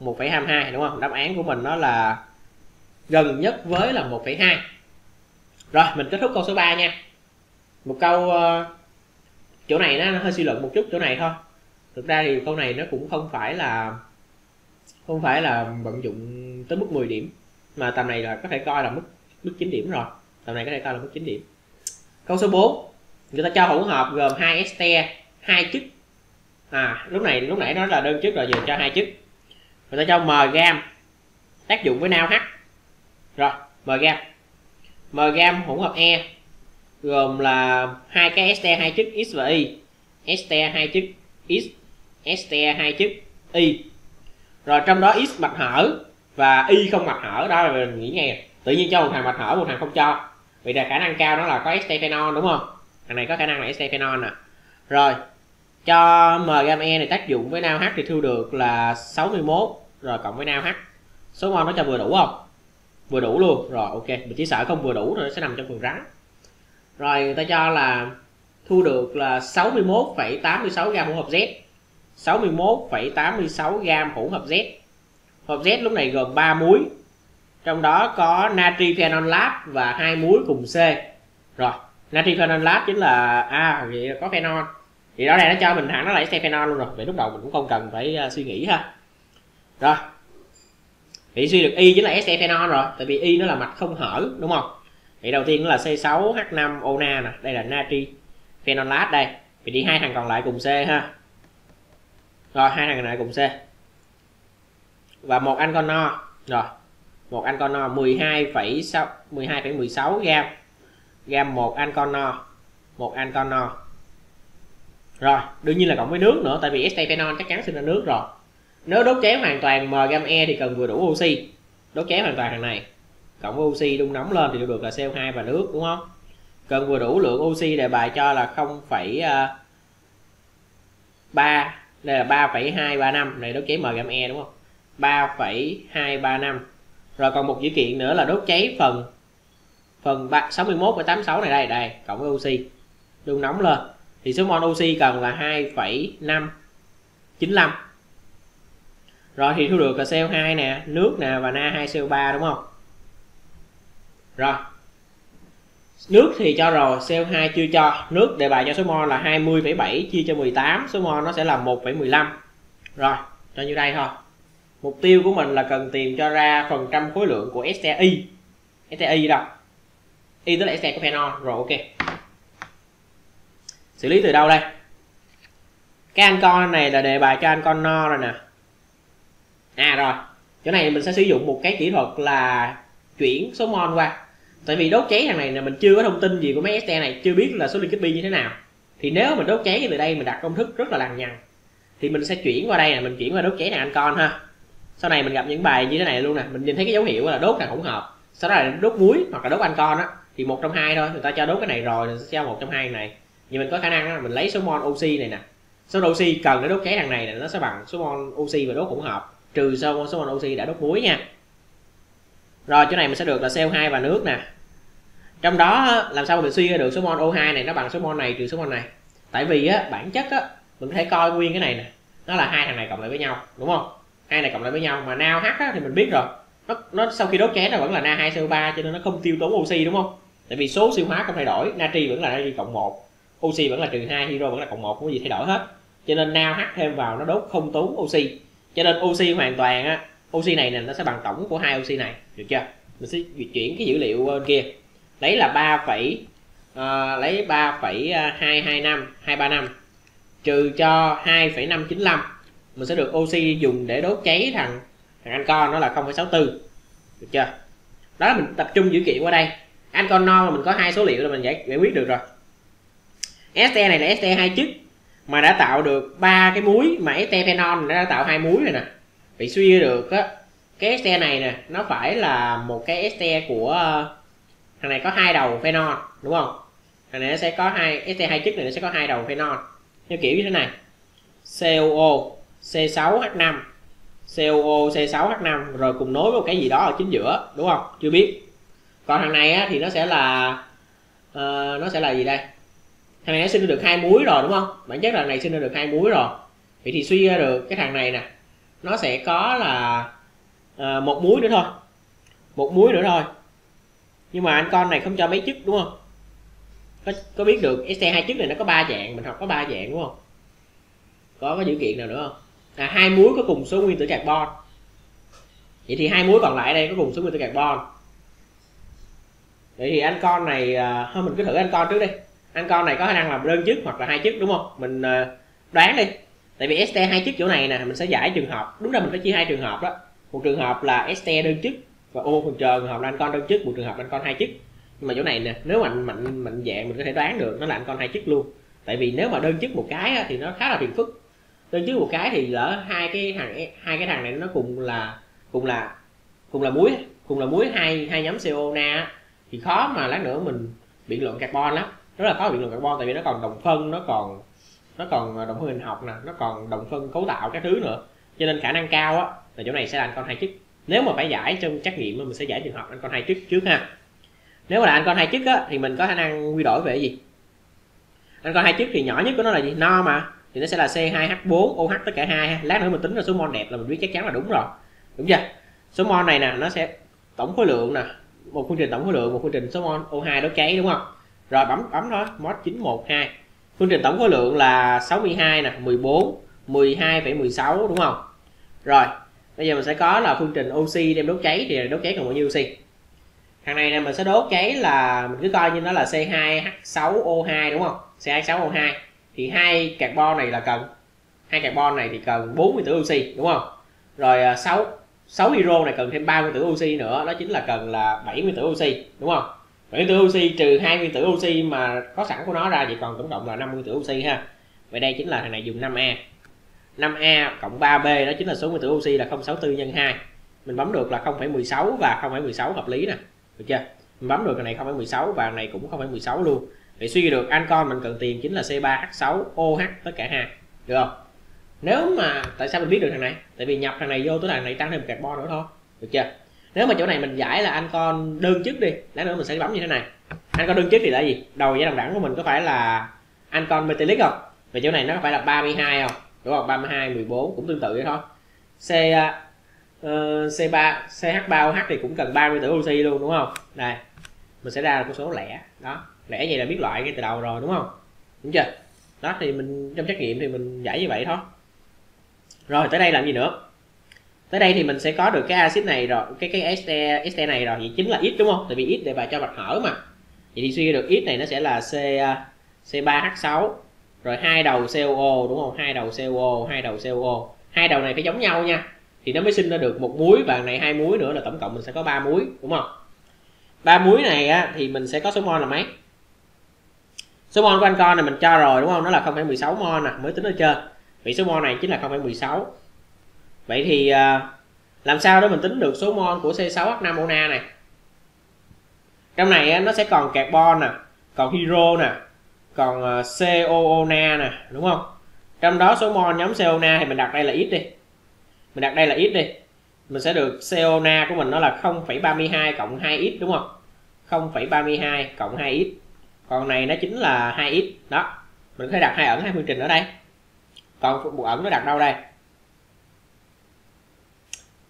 1,22 đúng không? Đáp án của mình nó là gần nhất với là 1,2 rồi mình kết thúc câu số 3 nha. Một câu uh, chỗ này nó hơi suy luận một chút chỗ này thôi. Thực ra thì câu này nó cũng không phải là không phải là vận dụng tới mức 10 điểm mà tầm này là có thể coi là mức mức 9 điểm rồi. Tầm này có thể coi là mức 9 điểm. Câu số 4 người ta cho hỗn hợp gồm hai este, hai chức à lúc này, lúc nãy nó là đơn chức rồi giờ cho hai chức người ta cho m gam. Tác dụng với nao h. Rồi, m gam. M gam hỗn hợp e gồm là hai cái este, hai chức x và y. Este hai chức x, este hai chức y. Rồi, trong đó x mạch hở và y không mạch hở. Đó là mình nghĩ nghe tự nhiên cho một thằng mạch hở, một thằng không cho. Vì là khả năng cao nó là có este phenol, đúng không? Thằng này có khả năng là este phenol nè à. rồi cho m gam e này tác dụng với nao h thì thu được là 61 rồi cộng với nao h. Số mol nó cho vừa đủ không? Vừa đủ luôn. Rồi ok. Mình chỉ sợ không vừa đủ rồi nó sẽ nằm trong phần rắn. Rồi người ta cho là thu được là 61,86 gam hỗn hợp Z. 61,86 gam hỗn hợp Z. Hỗn hợp Z lúc này gồm 3 muối. Trong đó có natri phenolat và hai muối cùng C. Rồi natri phenolate chính là à vậy có phenol. Thì đó này nó cho mình thẳng nó là phenol luôn rồi. Vậy lúc đầu mình cũng không cần phải uh, suy nghĩ ha. Rồi. Thì suy được y chính là phenol rồi tại vì y nó là mạch không hở đúng không? Thì đầu tiên nó là C6H5ONa nè đây là natri phenolate đây. Thì đi hai thằng còn lại cùng C ha. Rồi hai thằng còn lại cùng C. Và một anh con no rồi một anh con no 12,6 12,16 gram gam một ancol no. Một ancol no. Rồi đương nhiên là cộng với nước nữa tại vì estepenol chắc chắn sinh ra nước rồi. Nếu đốt cháy hoàn toàn m gam e thì cần vừa đủ oxy. Đốt cháy hoàn toàn thằng này. Cộng với oxy đun nóng lên thì được là CO2 và nước đúng không? Cần vừa đủ lượng oxy đề bài cho là 0,3 à, đây là 3,235 này đốt cháy m gam e đúng không? 3,235 rồi còn một dữ kiện nữa là đốt cháy phần phần 61 và 86 này đây đây cộng với oxy. Đun nóng lên. Thì số mol oxy cần là 2,595 rồi thì thu được là CO2 nè nước nè và Na2CO3 đúng không? Rồi. Nước thì cho rồi CO2 chưa cho. Nước đề bài cho số mol là 20,7 chia cho 18 số mol nó sẽ là 1,15 rồi cho như đây thôi. Mục tiêu của mình là cần tìm cho ra phần trăm khối lượng của STI STI đâu? Y tức là xe của phenol. Rồi, ok. Xử lý từ đâu đây? Cái ancon này là đề bài cho ancon no rồi nè. À rồi. Chỗ này mình sẽ sử dụng một cái kỹ thuật là chuyển số mol qua. Tại vì đốt cháy thằng này là mình chưa có thông tin gì của mấy xe này, chưa biết là số liên kết bi như thế nào. Thì nếu mình đốt cháy từ đây mình đặt công thức rất là lằng nhằng. Thì mình sẽ chuyển qua đây nè, mình chuyển qua đốt cháy này ancon ha. Sau này mình gặp những bài như thế này luôn nè, mình nhìn thấy cái dấu hiệu là đốt thằng hỗn hợp. Sau đó là đốt muối hoặc là đốt ancon á thì một trong hai thôi người ta cho đốt cái này rồi thì sẽ cho một trong hai này. Nhưng mình có khả năng là mình lấy số mol oxy này nè. Số mol oxy cần để đốt cháy thằng này là nó sẽ bằng số mol oxy và đốt hỗn hợp trừ số, số mol oxy đã đốt muối nha. Rồi chỗ này mình sẽ được là CO2 và nước nè. Trong đó làm sao mình suy ra được số mol O2 này nó bằng số mol này trừ số mol này? Tại vì á bản chất á mình có thể coi nguyên cái này nè. Nó là hai thằng này cộng lại với nhau đúng không? Hai này cộng lại với nhau mà nao H á, thì mình biết rồi. Nó, nó sau khi đốt cháy nó vẫn là na 2 co 3 cho nên nó không tiêu tốn oxy đúng không? Tại vì số siêu hóa không thay đổi natri vẫn là natri cộng một oxy vẫn là trừ hai hydro vẫn là cộng một không có gì thay đổi hết. Cho nên nao H thêm vào nó đốt không tốn oxy. Cho nên oxy hoàn toàn á oxy này nè nó sẽ bằng tổng của hai oxy này được chưa? Mình sẽ chuyển cái dữ liệu bên kia. Lấy là ba phẩy uh, lấy 3,225 235 ờ, trừ cho 2,595 mình sẽ được oxy dùng để đốt cháy thằng thằng anh con nó là 0,64 được chưa? Đó là mình tập trung dữ kiện qua đây anh con no là mình có hai số liệu là mình giải, giải quyết được rồi. Este này là este hai chức mà đã tạo được ba cái muối mà este phenol đã tạo hai muối rồi nè. Bị suy được á cái este này nè nó phải là một cái este của thằng này có hai đầu phenol đúng không? Thằng này nó sẽ có hai este hai chức này nó sẽ có hai đầu phenol. Như kiểu như thế này COO C6H5 COO C6H5 rồi cùng nối với một cái gì đó ở chính giữa đúng không? Chưa biết còn thằng này á, thì nó sẽ là uh, nó sẽ là gì đây? Thằng này nó sinh ra được hai muối rồi đúng không? Bản chất là này sinh ra được hai muối rồi. Vậy thì suy ra được cái thằng này nè nó sẽ có là uh, một muối nữa thôi. Một muối nữa thôi. Nhưng mà anh con này không cho mấy chức đúng không? Có, có biết được ST hai chức này nó có ba dạng mình học có ba dạng đúng không? Có có dữ kiện nào nữa không? À hai muối có cùng số nguyên tử carbon. Vậy thì hai muối còn lại đây có cùng số nguyên tử carbon vậy thì anh con này à, thôi mình cứ thử anh con trước đi. Anh con này có khả năng làm đơn chức hoặc là hai chức đúng không? Mình à, đoán đi. Tại vì ST hai chức chỗ này nè mình sẽ giải trường hợp. Đúng ra mình phải chia hai trường hợp đó. Một trường hợp là ST đơn chức và ô phần trường hợp là anh con đơn chức một trường hợp là anh con hai chức. Nhưng mà chỗ này nè nếu mạnh mạnh mạnh dạng mình có thể đoán được nó là anh con hai chức luôn. Tại vì nếu mà đơn chức một cái á, thì nó khá là phiền phức. Đơn chức một cái thì lỡ hai cái thằng e, hai cái thằng này nó cùng là cùng là cùng là muối cùng là muối hai hai nhóm co na thì khó mà lát nữa mình biện luận carbon lắm. Rất là khó biện luận carbon, tại vì nó còn đồng phân, nó còn nó còn à, đồng phân hình học nè, nó còn đồng phân cấu tạo các thứ nữa. Cho nên khả năng cao á, là chỗ này sẽ là anh con hai chức. Nếu mà phải giải trong trắc nghiệm mình sẽ giải trường hợp anh con hai chức trước ha. Nếu mà là anh con hai chức á, thì mình có khả năng quy đổi về cái gì? Anh con hai chức thì nhỏ nhất của nó là gì? No mà. Thì nó sẽ là C2H4 OH tất cả hai lát nữa mình tính ra số mol đẹp là mình biết chắc chắn là đúng rồi. Đúng chưa? Số mol này nè, nó sẽ tổng khối lượng nè một phương trình tổng khối lượng một phương trình số mol O2 đốt cháy đúng không? Rồi bấm bấm thôi mod 912 phương trình tổng khối lượng là 62 nè 14 12,16 đúng không? Rồi bây giờ mình sẽ có là phương trình oxy đem đốt cháy thì đốt cháy còn bao nhiêu oxy? Thằng này nè mình sẽ đốt cháy là mình cứ coi như nó là C2H6O2 đúng không? C2H6O2 thì hai carbon này là cần hai carbon này thì cần 40 tử oxy đúng không? Rồi à, 6 6 hero này cần thêm 30 tử oxy nữa. Đó chính là cần là 70 tử oxy đúng không? 7 nguyên tử oxy trừ hai nguyên tử oxy mà có sẵn của nó ra thì còn tổng cộng là 5 nguyên tử oxy ha. Vậy đây chính là thằng này dùng 5a 5a cộng 3b đó chính là số nguyên tử oxy là 064 nhân 2 mình bấm được là 0,16 và 0,16 hợp lý nè. Được chưa? Mình bấm được cái này 0,16 và này cũng 0,16 luôn. Để suy được ancon mình cần tìm chính là C3H6OH tất cả hai. Được không? Nếu mà tại sao mình biết được thằng này? Tại vì nhập thằng này vô tới thằng này tăng thêm một carbon nữa thôi. Được chưa? Nếu mà chỗ này mình giải là anh con đơn chức đi lát nữa mình sẽ bấm như thế này. Anh con đơn chức thì là gì? Đầu giá đồng đẳng của mình có phải là anh con metallic không? Về chỗ này nó có phải là 32 không? Đúng không? 32 14 cũng tương tự vậy thôi. C uh, C3 CH3OH thì cũng cần 30 tử oxy luôn đúng không? Đây mình sẽ ra con số lẻ. Đó lẻ vậy là biết loại ngay từ đầu rồi đúng không? Đúng chưa? Đó thì mình trong trắc nghiệm thì mình giải như vậy thôi rồi tới đây làm gì nữa? Tới đây thì mình sẽ có được cái axit này rồi cái cái este este này rồi vậy chính là x đúng không? Tại vì x để bài cho mạch hở mà. Vậy thì suy được x này nó sẽ là c uh, c3h6 rồi hai đầu COO đúng không? Hai đầu COO hai đầu COO hai đầu này phải giống nhau nha. Thì nó mới sinh ra được một muối và này hai muối nữa là tổng cộng mình sẽ có ba muối đúng không? Ba muối này á, thì mình sẽ có số mol là mấy? Số mol của anh con này mình cho rồi đúng không? Nó là 0,16 mol nè mới tính ở trên vậy số mol này chính là 0,16 vậy thì à, làm sao để mình tính được số mol của C6H5ONa này? Trong này nó sẽ còn carbon nè còn hydro nè còn à, COONa nè đúng không? Trong đó số mol nhóm CONa thì mình đặt đây là ít đi. Mình đặt đây là ít đi. Mình sẽ được CONa của mình nó là 0,32 cộng 2x đúng không? 0,32 cộng 2x còn này nó chính là 2x đó mình có thể đặt hai ẩn hai phương trình ở đây còn bộ ẩn nó đặt đâu đây?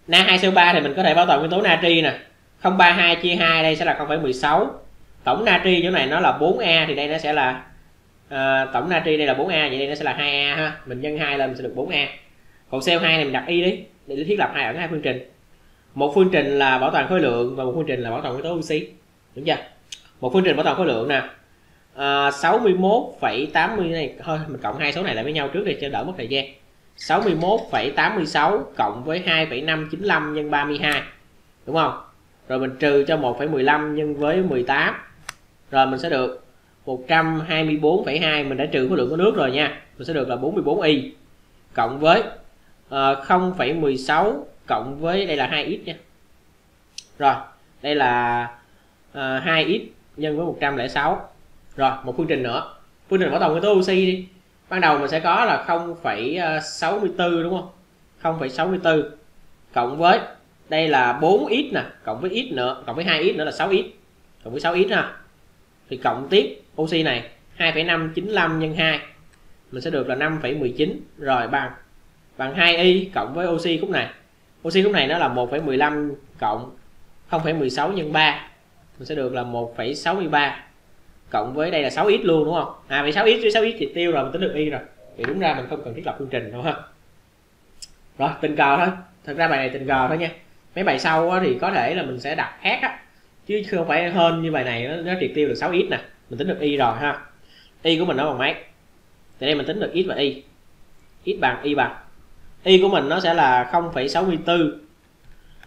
Na 2 co 3 thì mình có thể bảo toàn nguyên tố natri nè. 032 chia 2 đây sẽ là 0,16 tổng natri chỗ này nó là 4a thì đây nó sẽ là uh, tổng natri đây là 4a vậy đây nó sẽ là 2a ha. Mình nhân 2 lên mình sẽ được 4a còn CO2 này mình đặt y đi để thiết lập hai ẩn hai phương trình. Một phương trình là bảo toàn khối lượng và một phương trình là bảo toàn nguyên tố oxy. Đúng chưa? Một phương trình bảo toàn khối lượng nè. Ờ, à, 61,80 này thôi mình cộng hai số này lại với nhau trước đi cho đỡ mất thời gian. 61,86 cộng với 2,595 nhân 32 đúng không? Rồi mình trừ cho 1,15 nhân với 18 rồi mình sẽ được 124,2 mình đã trừ khối lượng của nước rồi nha. Mình sẽ được là 44 y cộng với ờ, uh, 0,16 cộng với đây là 2x nha. Rồi đây là ờ, uh, 2x nhân với 106 rồi một phương trình nữa. Phương trình bảo toàn nguyên tố oxy đi. Ban đầu mình sẽ có là 0,64 ờ, đúng không? 0,64 cộng với đây là 4x nè. Cộng với x nữa cộng với 2x nữa là 6x cộng với 6x ha. Thì cộng tiếp oxy này 2,595 nhân 2 mình sẽ được là 5,19 rồi bằng bằng 2y cộng với oxy khúc này. Oxy khúc này nó là 1,15 cộng 0,16 nhân 3 mình sẽ được là 1,63 cộng với đây là 6x luôn đúng không? À vậy 6x với 6x thì tiêu rồi mình tính được y rồi. Thì đúng ra mình không cần thiết lập phương trình đâu ha. Rồi tình cờ thôi. Thật ra bài này tình cờ thôi nha. Mấy bài sau thì có thể là mình sẽ đặt khác á. Chứ không phải hơn như bài này nó, nó triệt tiêu được 6x nè. Mình tính được y rồi ha. Y của mình nó bằng mấy? Thì đây mình tính được x và y. X bằng y bằng. Y của mình nó sẽ là 0,64 uh,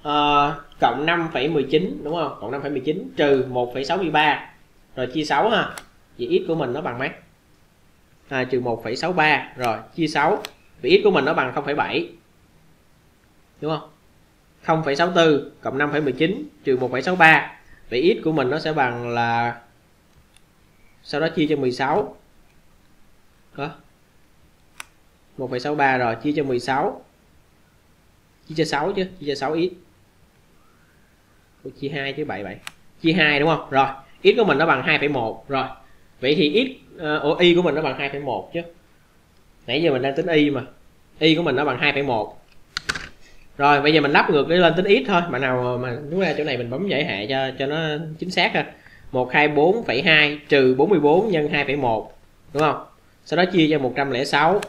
ờ, cộng 5,19 đúng không? Cộng 5,19 trừ 1,63 rồi chia 6 ha. Vậy x của mình nó bằng mấy? À, trừ 1,63 rồi chia 6 vì x của mình nó bằng 0,7 đúng không? 0,64 cộng 5,19 trừ 1,63 vậy x của mình nó sẽ bằng là sau đó chia cho 16 có 1,63 rồi chia cho 16 chia cho 6 chứ chia cho 6 x chia 2 chứ 7 7 chia 2 đúng không? Rồi x của mình nó bằng 2,1 rồi. Vậy thì x uh, y của mình nó bằng 2,1 chứ. Nãy giờ mình đang tính y mà. Y của mình nó bằng 2,1 rồi bây giờ mình lắp ngược để lên tính x thôi. Mà nào mà đúng ra chỗ này mình bấm giải hệ cho cho nó chính xác ha. 124,2 trừ 44 nhân 2,1 đúng không? Sau đó chia cho 106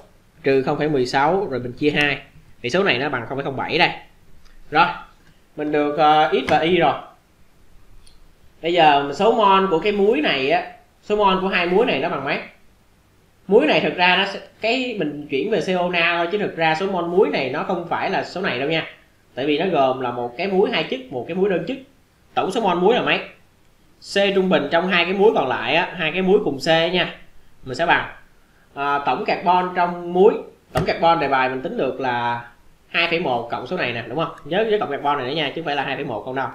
trừ 0,16 rồi mình chia 2 thì số này nó bằng 0,07 đây. Rồi. Mình được uh, x và y rồi bây giờ số mol của cái muối này á số mol của hai muối này nó bằng mấy? Muối này thực ra nó cái mình chuyển về CO na thôi chứ thực ra số mol muối này nó không phải là số này đâu nha. Tại vì nó gồm là một cái muối hai chức một cái muối đơn chức tổng số mol muối là mấy? C trung bình trong hai cái muối còn lại á hai cái muối cùng C nha. Mình sẽ bằng à, tổng carbon trong muối tổng carbon đề bài mình tính được là 2,1 cộng số này nè đúng không? Nhớ nhớ cộng carbon này nữa nha chứ không phải là 2,1 không đâu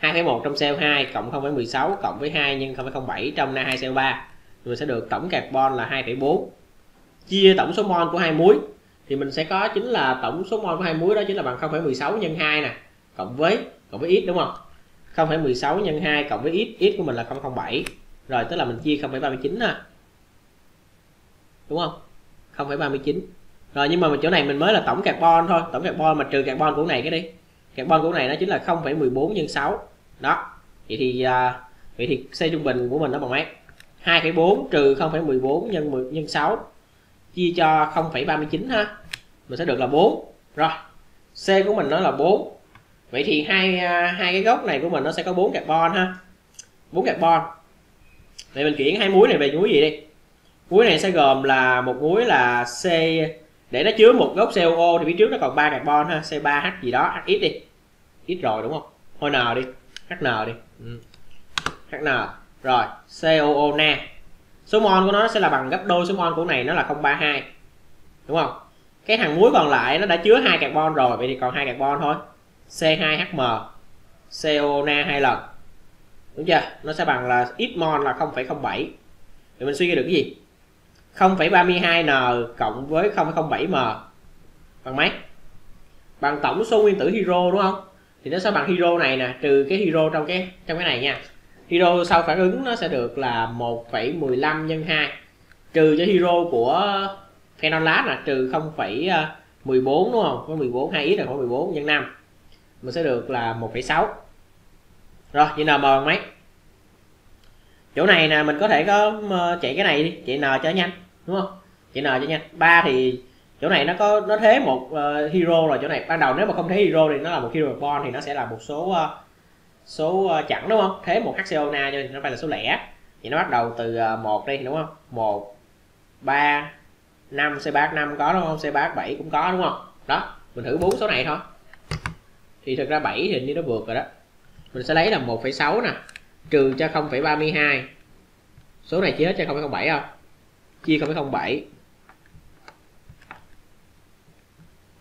2,1 trong CO2 cộng 0,16 cộng với 2 nhân 0,07 trong Na2CO3 mình sẽ được tổng carbon là 2,4 chia tổng số mol của hai muối thì mình sẽ có chính là tổng số mol của hai muối đó chính là bằng 0,16 nhân 2 nè cộng với cộng với x đúng không? 0,16 nhân 2 cộng với x x của mình là 0,07 rồi tức là mình chia 0,39 ha. Đúng không? 0,39 rồi nhưng mà chỗ này mình mới là tổng carbon thôi tổng carbon mà trừ carbon của này cái đi carbon của này nó chính là 0,14 nhân 6 đó. Vậy thì à, vậy thì C trung bình của mình nó bằng mấy? 2,4 trừ 0,14 nhân 10 nhân 6 chia cho 0,39 ha. Mình sẽ được là 4 rồi. C của mình nó là 4 vậy thì hai à, hai cái gốc này của mình nó sẽ có 4 carbon ha. 4 carbon vậy mình chuyển hai muối này về muối gì đi? Muối này sẽ gồm là một muối là C. Để nó chứa một gốc COO thì phía trước nó còn 3 carbon ha. C3H gì đó HX đi ít rồi đúng không? Thôi N đi HN đi. Ừ. HN rồi COO na số mol của nó sẽ là bằng gấp đôi số mol của này nó là 032 đúng không? Cái thằng muối còn lại nó đã chứa hai carbon rồi vậy thì còn hai carbon thôi. C2HM CO na hai lần. Đúng chưa? Nó sẽ bằng là ít mol là 0,07 thì mình suy ra được cái gì? 0,32n cộng với 0,07m bằng mấy? Bằng tổng số nguyên tử hydro đúng không? Thì nó sẽ bằng hero này nè trừ cái hero trong cái trong cái này nha. Hero sau phản ứng nó sẽ được là 1,15 nhân 2 trừ cho hero của phenolat là trừ 0,14 đúng không? Có 14 2 x là khoảng 14 nhân 5 mình sẽ được là 1,6 rồi vậy n bằng mấy? Chỗ này nè mình có thể có chạy cái này đi chạy n cho nhanh đúng không? Chạy n cho nhanh. Ba thì chỗ này nó có nó thế một uh, hero rồi chỗ này ban đầu nếu mà không thế hero thì nó là một hero bond thì nó sẽ là một số uh, số uh, chẵn đúng không? Thế một hco na cho nó phải là số lẻ. Thì nó bắt đầu từ uh, 1 đi đúng không? 1 3 5 c 3 5 có đúng không? C 3 7 cũng có đúng không? Đó mình thử bốn số này thôi. Thì thực ra 7 thì hình như nó vượt rồi đó. Mình sẽ lấy là 1,6 nè trừ cho 0,32 số này chia hết cho 0,07 không chia 0,07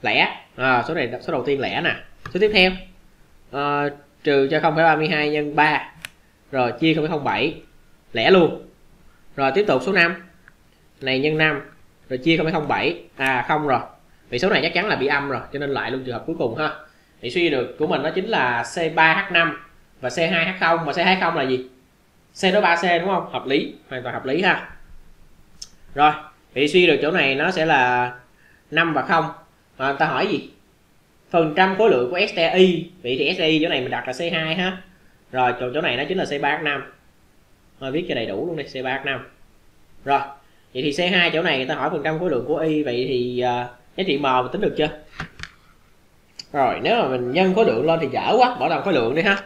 lẻ. À, số này số đầu tiên lẻ nè. Số tiếp theo. À, trừ cho 0,32 nhân 3 rồi chia 0,07 lẻ luôn. Rồi tiếp tục số 5 này nhân 5 rồi chia 0,07 à không rồi. Vì số này chắc chắn là bị âm rồi cho nên lại luôn trường hợp cuối cùng ha. Thì suy được của mình nó chính là C3H5 và C2H0 mà C20 là gì? C đó 3C đúng không? Hợp lý. Hoàn toàn hợp lý ha. Rồi thì suy được chỗ này nó sẽ là 5 và 0 mà người ta hỏi gì? Phần trăm khối lượng của STI vậy thì STI chỗ này mình đặt là C2 ha. Rồi chỗ chỗ này nó chính là C3H5 rồi viết cho đầy đủ luôn đi C3H5 rồi vậy thì C2 chỗ này người ta hỏi phần trăm khối lượng của Y vậy thì uh, giá trị M mình tính được chưa? Rồi nếu mà mình nhân khối lượng lên thì dở quá bỏ làm khối lượng đi ha.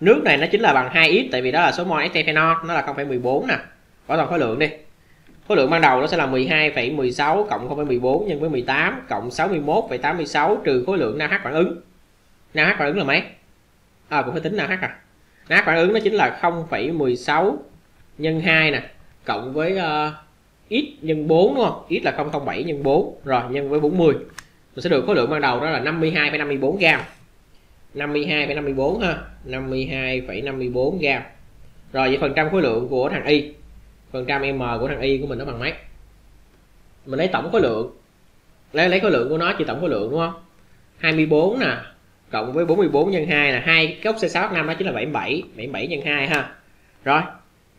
Nước này nó chính là bằng 2x tại vì đó là số mol ethanol nó là 0,14 nè. Bỏ toàn khối lượng đi khối lượng ban đầu nó sẽ là 12,16 cộng 0,14 nhân với 18 cộng 61,86 trừ khối lượng NaH phản ứng. NaH phản ứng là mấy? À cũng phải tính NaH à. NaH phản ứng nó chính là 0,16 nhân 2 nè cộng với uh, x nhân 4 đúng không? X là 0,07 nhân 4 rồi nhân với 40 mình sẽ được khối lượng ban đầu đó là 52,54 gram. 52,54 ha 52,54 gram. Rồi vậy phần trăm khối lượng của thằng y phần trăm m của thằng y của mình nó bằng mấy? Mình lấy tổng khối lượng. Lấy lấy khối lượng của nó chỉ tổng khối lượng đúng không? 24 nè cộng với 44 nhân 2 là hai góc C6H5 đó chính là 77 77 nhân 2 ha. Rồi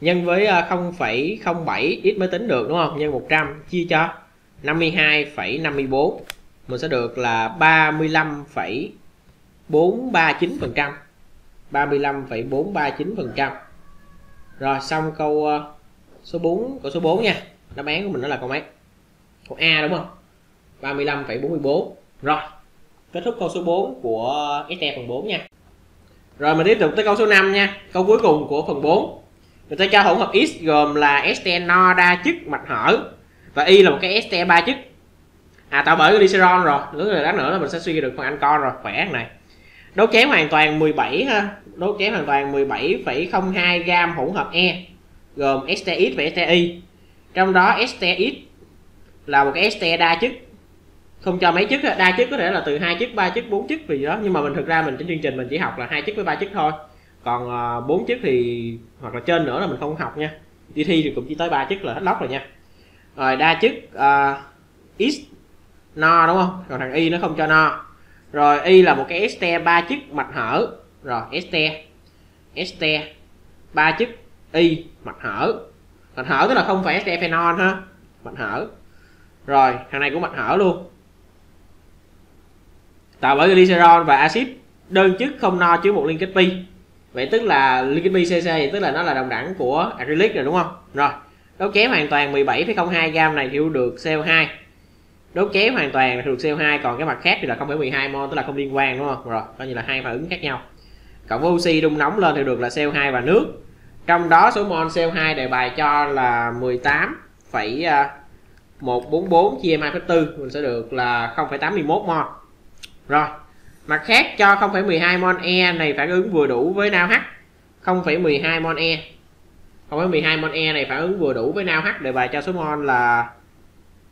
nhân với 0,07 à, ít mới tính được đúng không? Nhân 100 chia cho 52,54 mình sẽ được là 35,439 phần trăm. 35,439 phần trăm. Rồi xong câu à, số 4 của số 4 nha. Đáp án của mình nó là câu mấy? Câu A đúng không? 35,44 rồi kết thúc câu số 4 của SE phần 4 nha. Rồi mình tiếp tục tới câu số 5 nha. Câu cuối cùng của phần 4 người ta cho hỗn hợp X gồm là ST no đa chức mạch hở và Y là một cái ST ba chức. À tạo bởi glycerol rồi. Nữa là lát nữa là mình sẽ suy ra được phần anh con rồi. Khỏe này. Đốt chém hoàn toàn 17 ha. Đốt chém hoàn toàn 17,02 gam hỗn hợp E gồm STX và STI trong đó STX là một cái ST đa chức. Không cho mấy chức đa chức có thể là từ hai chức ba chức bốn chức vì đó. Nhưng mà mình thực ra mình trên chương trình mình chỉ học là hai chức với ba chức thôi. Còn ờ, bốn chức thì hoặc là trên nữa là mình không học nha. Đi thi thì cũng chỉ tới ba chức là hết lóc rồi nha. Rồi đa chức uh, x no đúng không? Còn thằng y nó không cho no. Rồi y là một cái st ba chức mạch hở. Rồi st st ba chức y mạch hở. Mạch hở tức là không phải stephenol ha. Mạch hở. Rồi thằng này cũng mạch hở luôn. Tạo bởi glycerol và axit. Đơn chức không no chứa một liên kết pi. Vậy tức là liên kết pi cc vậy tức là nó là đồng đẳng của acrylic rồi đúng không? Rồi đốt cháy hoàn toàn 17,02 gam này thiêu được CO2 đốt cháy hoàn toàn được CO2 còn cái mặt khác thì là 0,12 mol tức là không liên quan đúng không? Rồi coi như là hai phản ứng khác nhau. Cộng với oxy đun nóng lên thì được là CO2 và nước trong đó số mol CO2 đề bài cho là 18,144 à, chia 2,4 mình sẽ được là 0,81 mol rồi mặt khác cho 0,12 mol E này phản ứng vừa đủ với NaOH 0,12 mol E. 0,12 mol E này phản ứng vừa đủ với NaOH đề bài cho số mol là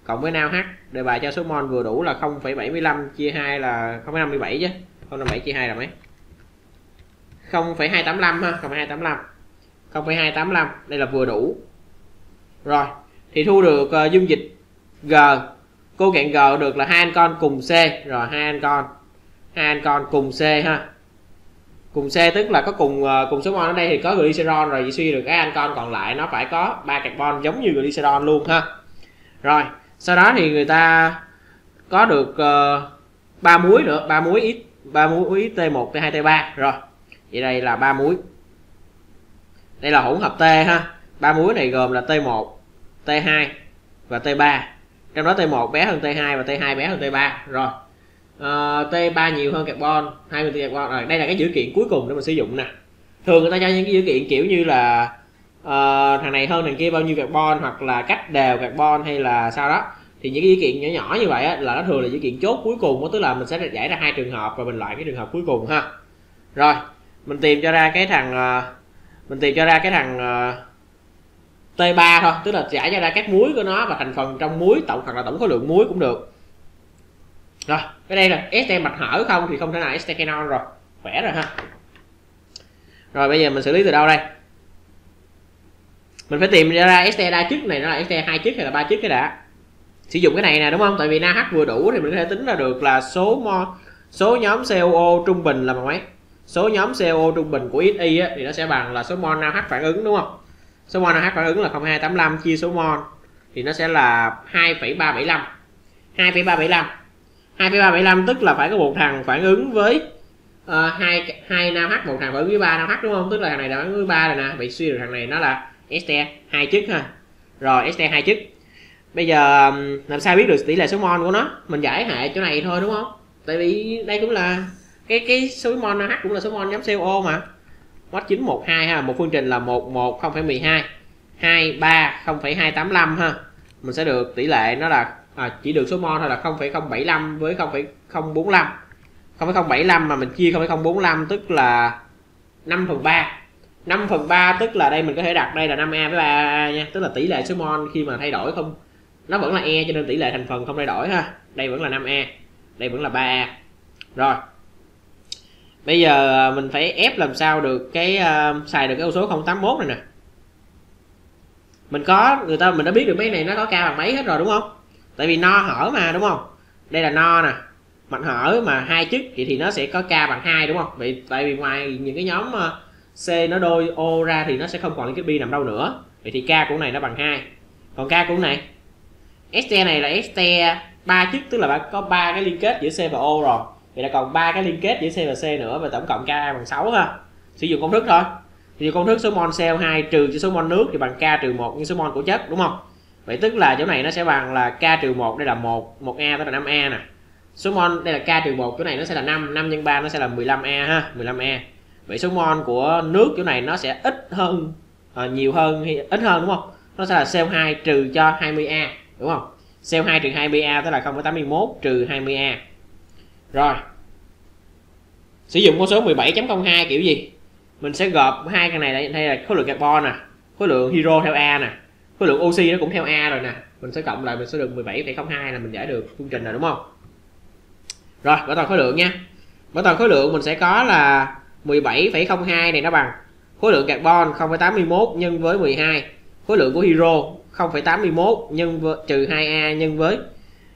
cộng với NaOH đề bài cho số mol vừa đủ là 0,75 chia 2 là 0,57 chứ. 0,57 chia 2 là mấy? 0,285 ha 0,285 0,285 đây là vừa đủ. Rồi thì thu được uh, dung dịch G. Cô cạn G được là hai anh con cùng C. Rồi hai anh con hai anh con cùng C ha. Cùng C tức là có cùng uh, cùng số mol ở đây thì có glycerol rồi suy được cái anh con còn lại nó phải có ba carbon giống như glycerol luôn ha. Rồi sau đó thì người ta có được ờ, ba uh, muối nữa ba muối ít ba muối T1 T2 T3 rồi vậy đây là ba muối đây là hỗn hợp T ha. Ba muối này gồm là T1 T2 và T3 trong đó T1 bé hơn T2 và T2 bé hơn T3 rồi. Ờ, uh, T3 nhiều hơn carbon 20 carbon. Rồi đây là cái dữ kiện cuối cùng để mình sử dụng nè. Thường người ta cho những cái dữ kiện kiểu như là uh, thằng này hơn thằng kia bao nhiêu carbon hoặc là cách đều carbon hay là sao đó. Thì những cái dữ kiện nhỏ nhỏ như vậy á, là nó thường là dữ kiện chốt cuối cùng đó, tức là mình sẽ giải ra hai trường hợp và mình loại cái trường hợp cuối cùng ha. Rồi mình tìm cho ra cái thằng uh, mình tìm cho ra cái thằng ờ, uh, T3 thôi tức là giải cho ra các muối của nó và thành phần trong muối tổng hoặc là tổng khối lượng muối cũng được. Rồi cái đây là este mạch hở không thì không thể nào este phenol rồi khỏe rồi ha. Rồi bây giờ mình xử lý từ đâu đây? Mình phải tìm ra este đa chức này nó là este hai chức hay là ba chức cái đã. Sử dụng cái này nè đúng không? Tại vì NaH vừa đủ thì mình có thể tính ra được là số mo số nhóm COO trung bình là bằng mấy? Số nhóm CO trung bình của XY á, thì nó sẽ bằng là số mol NaH phản ứng đúng không? Số mol NaH phản ứng là 0,285 chia số mol thì nó sẽ là 2,375 2,375 2,375 tức là phải có một thằng phản ứng với uh, hai hai NaH một thằng phản ứng với ba NaH đúng không? Tức là thằng này là phản ứng với ba rồi nè. Vậy suy được thằng này nó là este hai chức ha. Rồi este hai chức. Bây giờ làm sao biết được tỷ lệ số mol của nó? Mình giải hệ chỗ này thôi đúng không? Tại vì đây cũng là cái cái số mol NaH cũng là số mol nhóm CO mà. Mod 912 ha một phương trình là 11 0,12 23 0,285 ha. Mình sẽ được tỷ lệ nó là à, chỉ được số mol thôi là 0,075 với 0,045 0,075 mà mình chia 0,045 tức là 5 phần 3 5 phần 3 tức là đây mình có thể đặt đây là 5A với 3A nha tức là tỷ lệ số mol khi mà thay đổi không nó vẫn là E cho nên tỷ lệ thành phần không thay đổi ha. Đây vẫn là 5A đây vẫn là 3A rồi bây giờ à, mình phải ép làm sao được cái uh, xài được cái ô số 081 này nè. Mình có người ta mình đã biết được mấy này nó có cao bằng mấy hết rồi đúng không? Tại vì no hở mà đúng không? Đây là no nè. Mặt hở mà hai chức thì thì nó sẽ có k bằng hai đúng không? Vậy tại vì ngoài những cái nhóm à, c nó đôi ô ra thì nó sẽ không còn những cái bi nằm đâu nữa. Vậy thì k của này nó bằng hai. Còn k của này? St này là st ba chức tức là bạn có ba cái liên kết giữa c và o rồi vậy là còn ba cái liên kết giữa c và c nữa và tổng cộng k bằng 6 ha. Sử dụng công thức thôi. Sử dụng công thức số mol CO2 trừ cho số mol nước thì bằng k trừ một như số mol của chất đúng không? Vậy tức là chỗ này nó sẽ bằng là k trừ một đây là một một a tức là 5 a nè. Số mol đây là k trừ một chỗ này nó sẽ là 5 5 nhân 3 nó sẽ là 15 a ha 15 a. Vậy số mol của nước chỗ này nó sẽ ít hơn à, nhiều hơn hay ít hơn đúng không? Nó sẽ là CO2 trừ cho 20A đúng không? CO2 trừ 20A tức là 0,81 trừ 20A rồi. Sử dụng con số 17.02 kiểu gì? Mình sẽ gộp hai cái này đây, đây là khối lượng carbon nè khối lượng hydro theo A nè khối lượng oxy nó cũng theo A rồi nè. Mình sẽ cộng lại mình sẽ được 17,02 là mình giải được phương trình rồi đúng không? Rồi bảo toàn khối lượng nha. Bảo toàn khối lượng mình sẽ có là 17,02 này nó bằng. Khối lượng carbon 0,81 nhân với 12 khối lượng của hydro 0,81 nhân với trừ 2a nhân với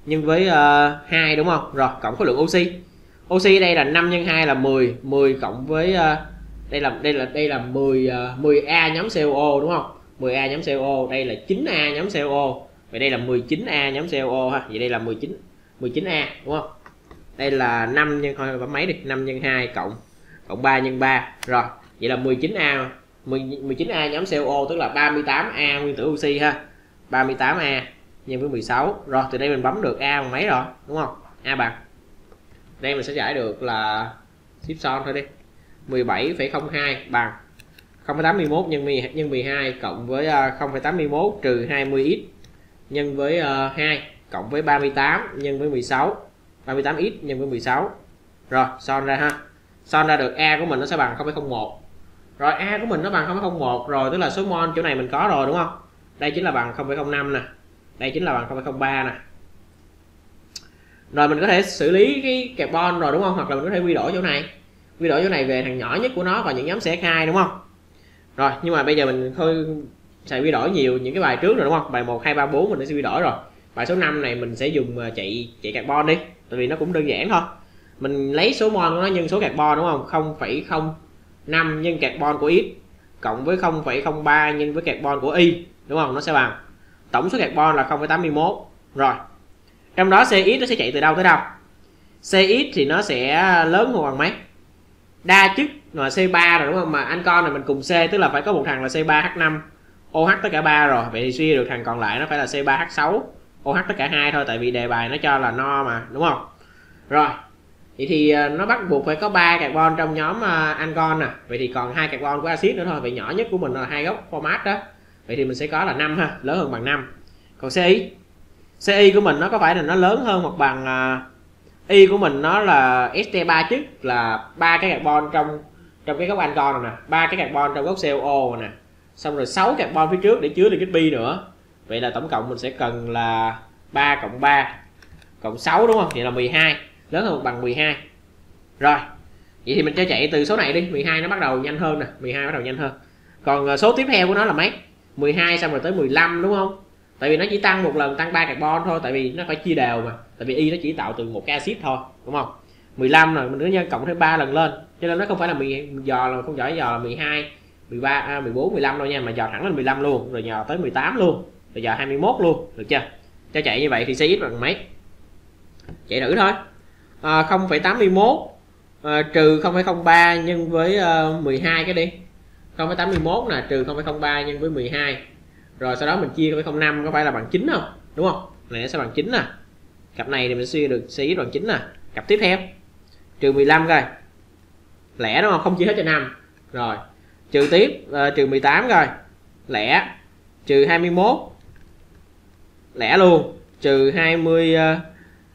nhân với ờ, uh, 2 đúng không? Rồi cộng khối lượng oxy. Oxy đây là 5 nhân 2 là 10 10 cộng với uh, đây là đây là đây là 10 uh, 10a nhóm COO đúng không? 10a nhóm COO đây là 9a nhóm COO vậy đây là 19a nhóm COO ha. Vậy đây là 19 19a đúng không? Đây là 5 nhân thôi bấm máy đi 5 nhân 2 cộng cộng 3 nhân 3 rồi vậy là 19a 19a nhóm COO tức là 38a nguyên tử oxy ha. 38a nhân với 16 rồi từ đây mình bấm được a bằng mấy rồi đúng không? A bằng. Đây mình sẽ giải được là ship son thôi đi. 17,02 bằng 0,81 nhân 10, nhân 12 cộng với à, 0,81 trừ 20x nhân với à, 2 cộng với 38 nhân với 16 38x nhân với 16 rồi son ra ha. Son ra được a của mình nó sẽ bằng 0,01 rồi a của mình nó bằng 0,01 rồi tức là số mol chỗ này mình có rồi đúng không? Đây chính là bằng 0,05 nè đây chính là bằng 0,03 nè. Rồi mình có thể xử lý cái carbon rồi đúng không? Hoặc là mình có thể quy đổi chỗ này. Quy đổi chỗ này về thằng nhỏ nhất của nó và những nhóm sẽ khai đúng không? Rồi nhưng mà bây giờ mình thôi xài quy đổi nhiều những cái bài trước rồi đúng không? Bài 1 2 3 4 mình đã sẽ quy đổi rồi. Bài số 5 này mình sẽ dùng ờ, chạy chạy carbon đi tại vì nó cũng đơn giản thôi. Mình lấy số mol của nó nhân số carbon đúng không? 0,05 nhân carbon của x cộng với 0,03 nhân với carbon của y đúng không? Nó sẽ bằng tổng số carbon là 0,81 rồi. Trong đó CX nó sẽ chạy từ đâu tới đâu? CX thì nó sẽ lớn hơn bằng mấy? Đa chức là C3 rồi đúng không? Mà anh con này mình cùng C tức là phải có một thằng là C3H5 OH tất cả ba rồi vậy thì suy được thằng còn lại nó phải là C3H6 OH tất cả hai thôi tại vì đề bài nó cho là no mà đúng không? Rồi. Vậy thì à, nó bắt buộc phải có ba carbon trong nhóm à, uh, ancon nè. Vậy thì còn hai carbon của axit nữa thôi vậy nhỏ nhất của mình là hai gốc format đó vậy thì mình sẽ có là 5 ha lớn hơn bằng 5 còn CI CI của mình nó có phải là nó lớn hơn hoặc bằng à, uh, Y của mình nó là ST3 chứ là ba cái carbon trong trong cái gốc ancon này nè ba cái carbon trong gốc COO nè. Xong rồi 6 carbon phía trước để chứa được cái pi nữa. Vậy là tổng cộng mình sẽ cần là 3 cộng 3 cộng 6 đúng không? Vậy là 12 lớn hơn bằng 12 rồi vậy thì mình cho chạy từ số này đi 12 nó bắt đầu nhanh hơn nè 12 bắt đầu nhanh hơn. Còn à, số tiếp theo của nó là mấy? 12 xong rồi tới 15 đúng không? Tại vì nó chỉ tăng một lần tăng 3 carbon thôi tại vì nó phải chia đều mà. Tại vì y nó chỉ tạo từ một cái axit thôi đúng không? 15 rồi mình cứ nhân cộng thêm 3 lần lên. Cho nên nó không phải là 10 dò là không giỏi dò là 12 13 à, 14 15 đâu nha mà dò thẳng lên 15 luôn rồi dò tới 18 luôn rồi dò 21 luôn được chưa? Cho chạy như vậy thì CX bằng mấy? Chạy thử thôi. À, 0,81 à, trừ 0,03 nhân với à, uh, 12 cái đi. 0,81 nè trừ 0,03 nhân với 12 rồi sau đó mình chia 0,05 có phải là bằng 9 không? Đúng không? Này nó sẽ bằng 9 nè. Cặp này thì mình suy được xí bằng 9 nè. Cặp tiếp theo trừ 15 coi. Lẻ đúng không? Không chia hết cho 5 rồi trừ tiếp uh, trừ 18 coi. Lẻ trừ 21 lẻ luôn trừ 20 uh,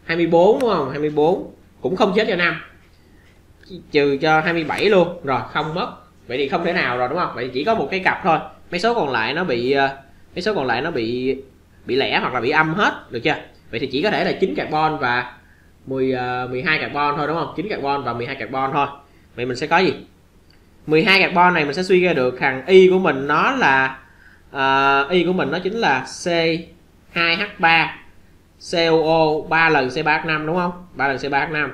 24 đúng không? 24 cũng không chết cho 5 trừ cho 27 luôn rồi không mất vậy thì không thể nào rồi đúng không? Vậy chỉ có một cái cặp thôi. Mấy số còn lại nó bị ờ, mấy số còn lại nó bị bị lẻ hoặc là bị âm hết được chưa? Vậy thì chỉ có thể là 9 carbon và 10 uh, 12 carbon thôi đúng không? 9 carbon và 12 carbon thôi. Vậy mình sẽ có gì? 12 carbon này mình sẽ suy ra được thằng y của mình nó là uh, y của mình nó chính là C2H3 COO 3 lần C3H5 đúng không? 3 lần C3H5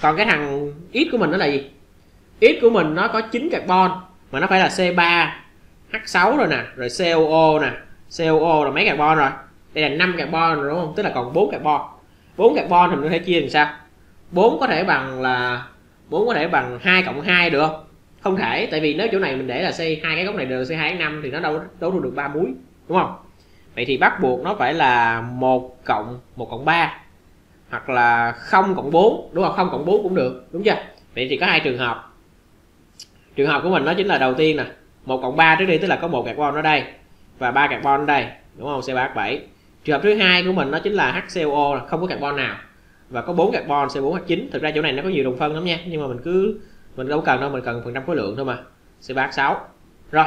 còn cái thằng X của mình nó là gì? X của mình nó có 9 carbon, mà nó phải là C3 H6 rồi nè, rồi COO nè. COO là mấy carbon rồi? Đây là 5 carbon rồi, đúng không? Tức là còn 4 carbon. 4 carbon thì mình có thể chia làm sao? 4 có thể bằng là 4 có thể bằng 2 cộng 2 được không? Không thể, tại vì nếu chỗ này mình để là C2 cái góc này đều c 2 5 thì nó đâu, đấu thu được ba muối, đúng không? Vậy thì bắt buộc nó phải là 1 cộng 1 cộng 3 hoặc là 0 cộng 4 đúng không? 0 cộng 4 cũng được, đúng chưa? Vậy thì có hai trường hợp trường hợp của mình nó chính là đầu tiên nè. Một cộng 3 trước đi tức là có một carbon ở đây và ba carbon ở đây đúng không? C3H7 trường hợp thứ hai của mình nó chính là HCO không có carbon nào và có bốn carbon C4H9 thực ra chỗ này nó có nhiều đồng phân lắm nha nhưng mà mình cứ mình đâu cần đâu mình cần phần trăm khối lượng thôi mà. C3H6 rồi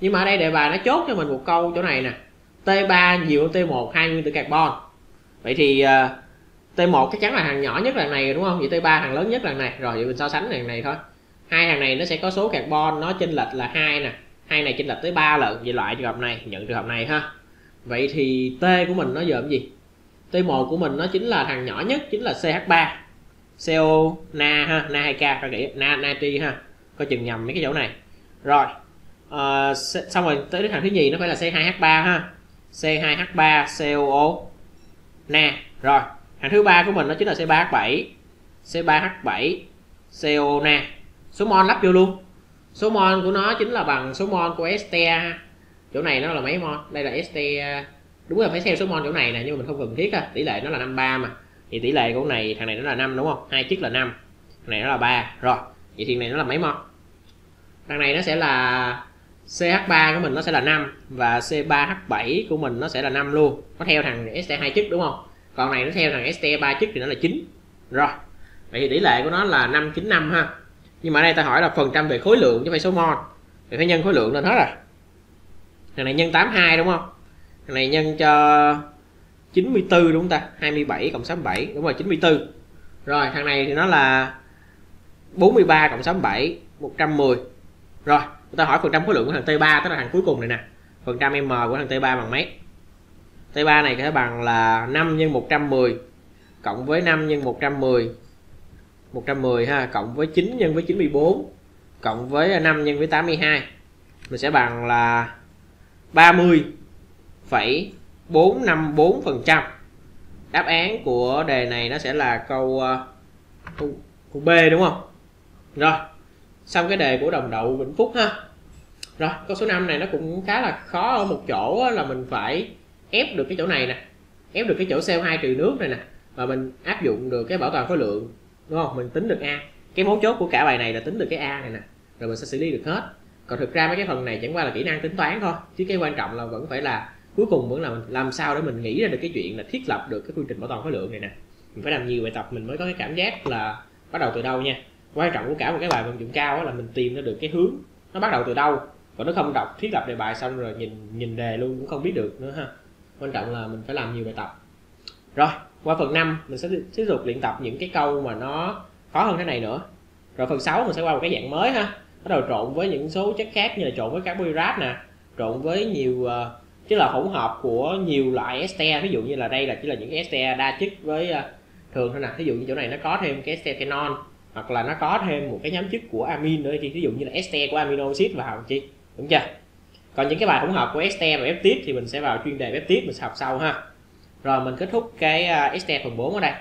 nhưng mà ở đây đề bài nó chốt cho mình một câu chỗ này nè. T3 nhiều hơn T1 hai nguyên tử carbon vậy thì ờ, uh, T1 chắc chắn là hàng nhỏ nhất là này đúng không? Vậy T3 hàng lớn nhất là này. Rồi vậy mình so sánh lần này thôi hai hàng này nó sẽ có số carbon nó chênh lệch là hai nè. Hai này chênh lệch tới 3 lần vậy loại trường hợp này nhận trường hợp này ha. Vậy thì T của mình nó gồm gì? T1 của mình nó chính là thằng nhỏ nhất chính là CH3 CO na ha na 2K phải nghĩ na natri ha. Coi chừng nhầm mấy cái chỗ này. Rồi uh, xong rồi tới thằng thứ nhì nó phải là C2H3 ha. C2H3 COO na. Rồi thằng thứ ba của mình nó chính là C3H7 C3H7 CO na số mol lắp vô luôn. Số mol của nó chính là bằng số mol của este chỗ này nó là mấy mol đây là este đúng là phải xem số mol chỗ này nè, nhưng mà mình không cần thiết ha tỷ lệ nó là 53 mà. Thì tỷ lệ của này, thằng này nó là 5 đúng không? Hai chiếc là 5 thằng này nó là 3 rồi, vậy thì này nó là mấy mol thằng này nó sẽ là CH3 của mình nó sẽ là 5 và C3H7 của mình nó sẽ là 5 luôn. Nó theo thằng ST hai chức đúng không? Còn này nó theo thằng ST ba chức thì nó là 9 rồi, vậy thì tỷ lệ của nó là 595 ha nhưng mà ở đây ta hỏi là phần trăm về khối lượng chứ phải số mol thì phải nhân khối lượng lên hết rồi thằng này nhân 82 đúng không? Thằng này nhân cho 94 đúng không ta? 27 cộng 67 đúng rồi 94 rồi, thằng này thì nó là 43 cộng 67 110 rồi người ta hỏi phần trăm khối lượng của thằng T3 tức là thằng cuối cùng này nè. Phần trăm M của thằng T3 bằng mấy? T3 này sẽ bằng là 5 nhân 110 cộng với 5 nhân 110 110 ha cộng với 9 nhân với 94 cộng với à, 5 nhân với 82 mình sẽ bằng là 30,454 phần trăm. Đáp án của đề này nó sẽ là câu, à, câu câu B đúng không? Rồi xong cái đề của đồng đậu Vĩnh Phúc ha. Rồi câu số 5 này nó cũng khá là khó ở một chỗ là mình phải ép được cái chỗ này nè ép được cái chỗ CO2 trừ nước này nè và mình áp dụng được cái bảo toàn khối lượng đúng không? Mình tính được a. Cái mấu chốt của cả bài này là tính được cái a này nè. Rồi mình sẽ xử lý được hết. Còn thực ra mấy cái phần này chẳng qua là kỹ năng tính toán thôi. Chứ cái quan trọng là vẫn phải là cuối cùng vẫn là làm sao để mình nghĩ ra được cái chuyện là thiết lập được cái quy trình bảo toàn khối lượng này nè. Mình phải làm nhiều bài tập mình mới có cái cảm giác là bắt đầu từ đâu nha. Quan trọng của cả một cái bài vận dụng cao là mình tìm ra được cái hướng nó bắt đầu từ đâu. Còn nó không đọc, thiết lập đề bài xong rồi nhìn nhìn đề luôn cũng không biết được nữa ha. Quan trọng là mình phải làm nhiều bài tập. Rồi qua phần 5 mình sẽ tiếp tục luyện tập những cái câu mà nó khó hơn thế này nữa. Rồi phần 6 mình sẽ qua một cái dạng mới ha. Bắt đầu trộn với những số chất khác như là trộn với carbohydrate nè trộn với nhiều ờ, uh, chứ là hỗn hợp của nhiều loại este. Ví dụ như là đây là chỉ là những este đa chất với uh, thường thôi nè. Ví dụ như chỗ này nó có thêm cái este phenol hoặc là nó có thêm một cái nhóm chất của amin nữa ví dụ như là este của amino acid vào chi đúng chưa? Còn những cái bài hỗn hợp của este và peptide thì mình sẽ vào chuyên đề peptide mình sẽ học sau ha rồi mình kết thúc cái à, uh, este phần 4 ở đây.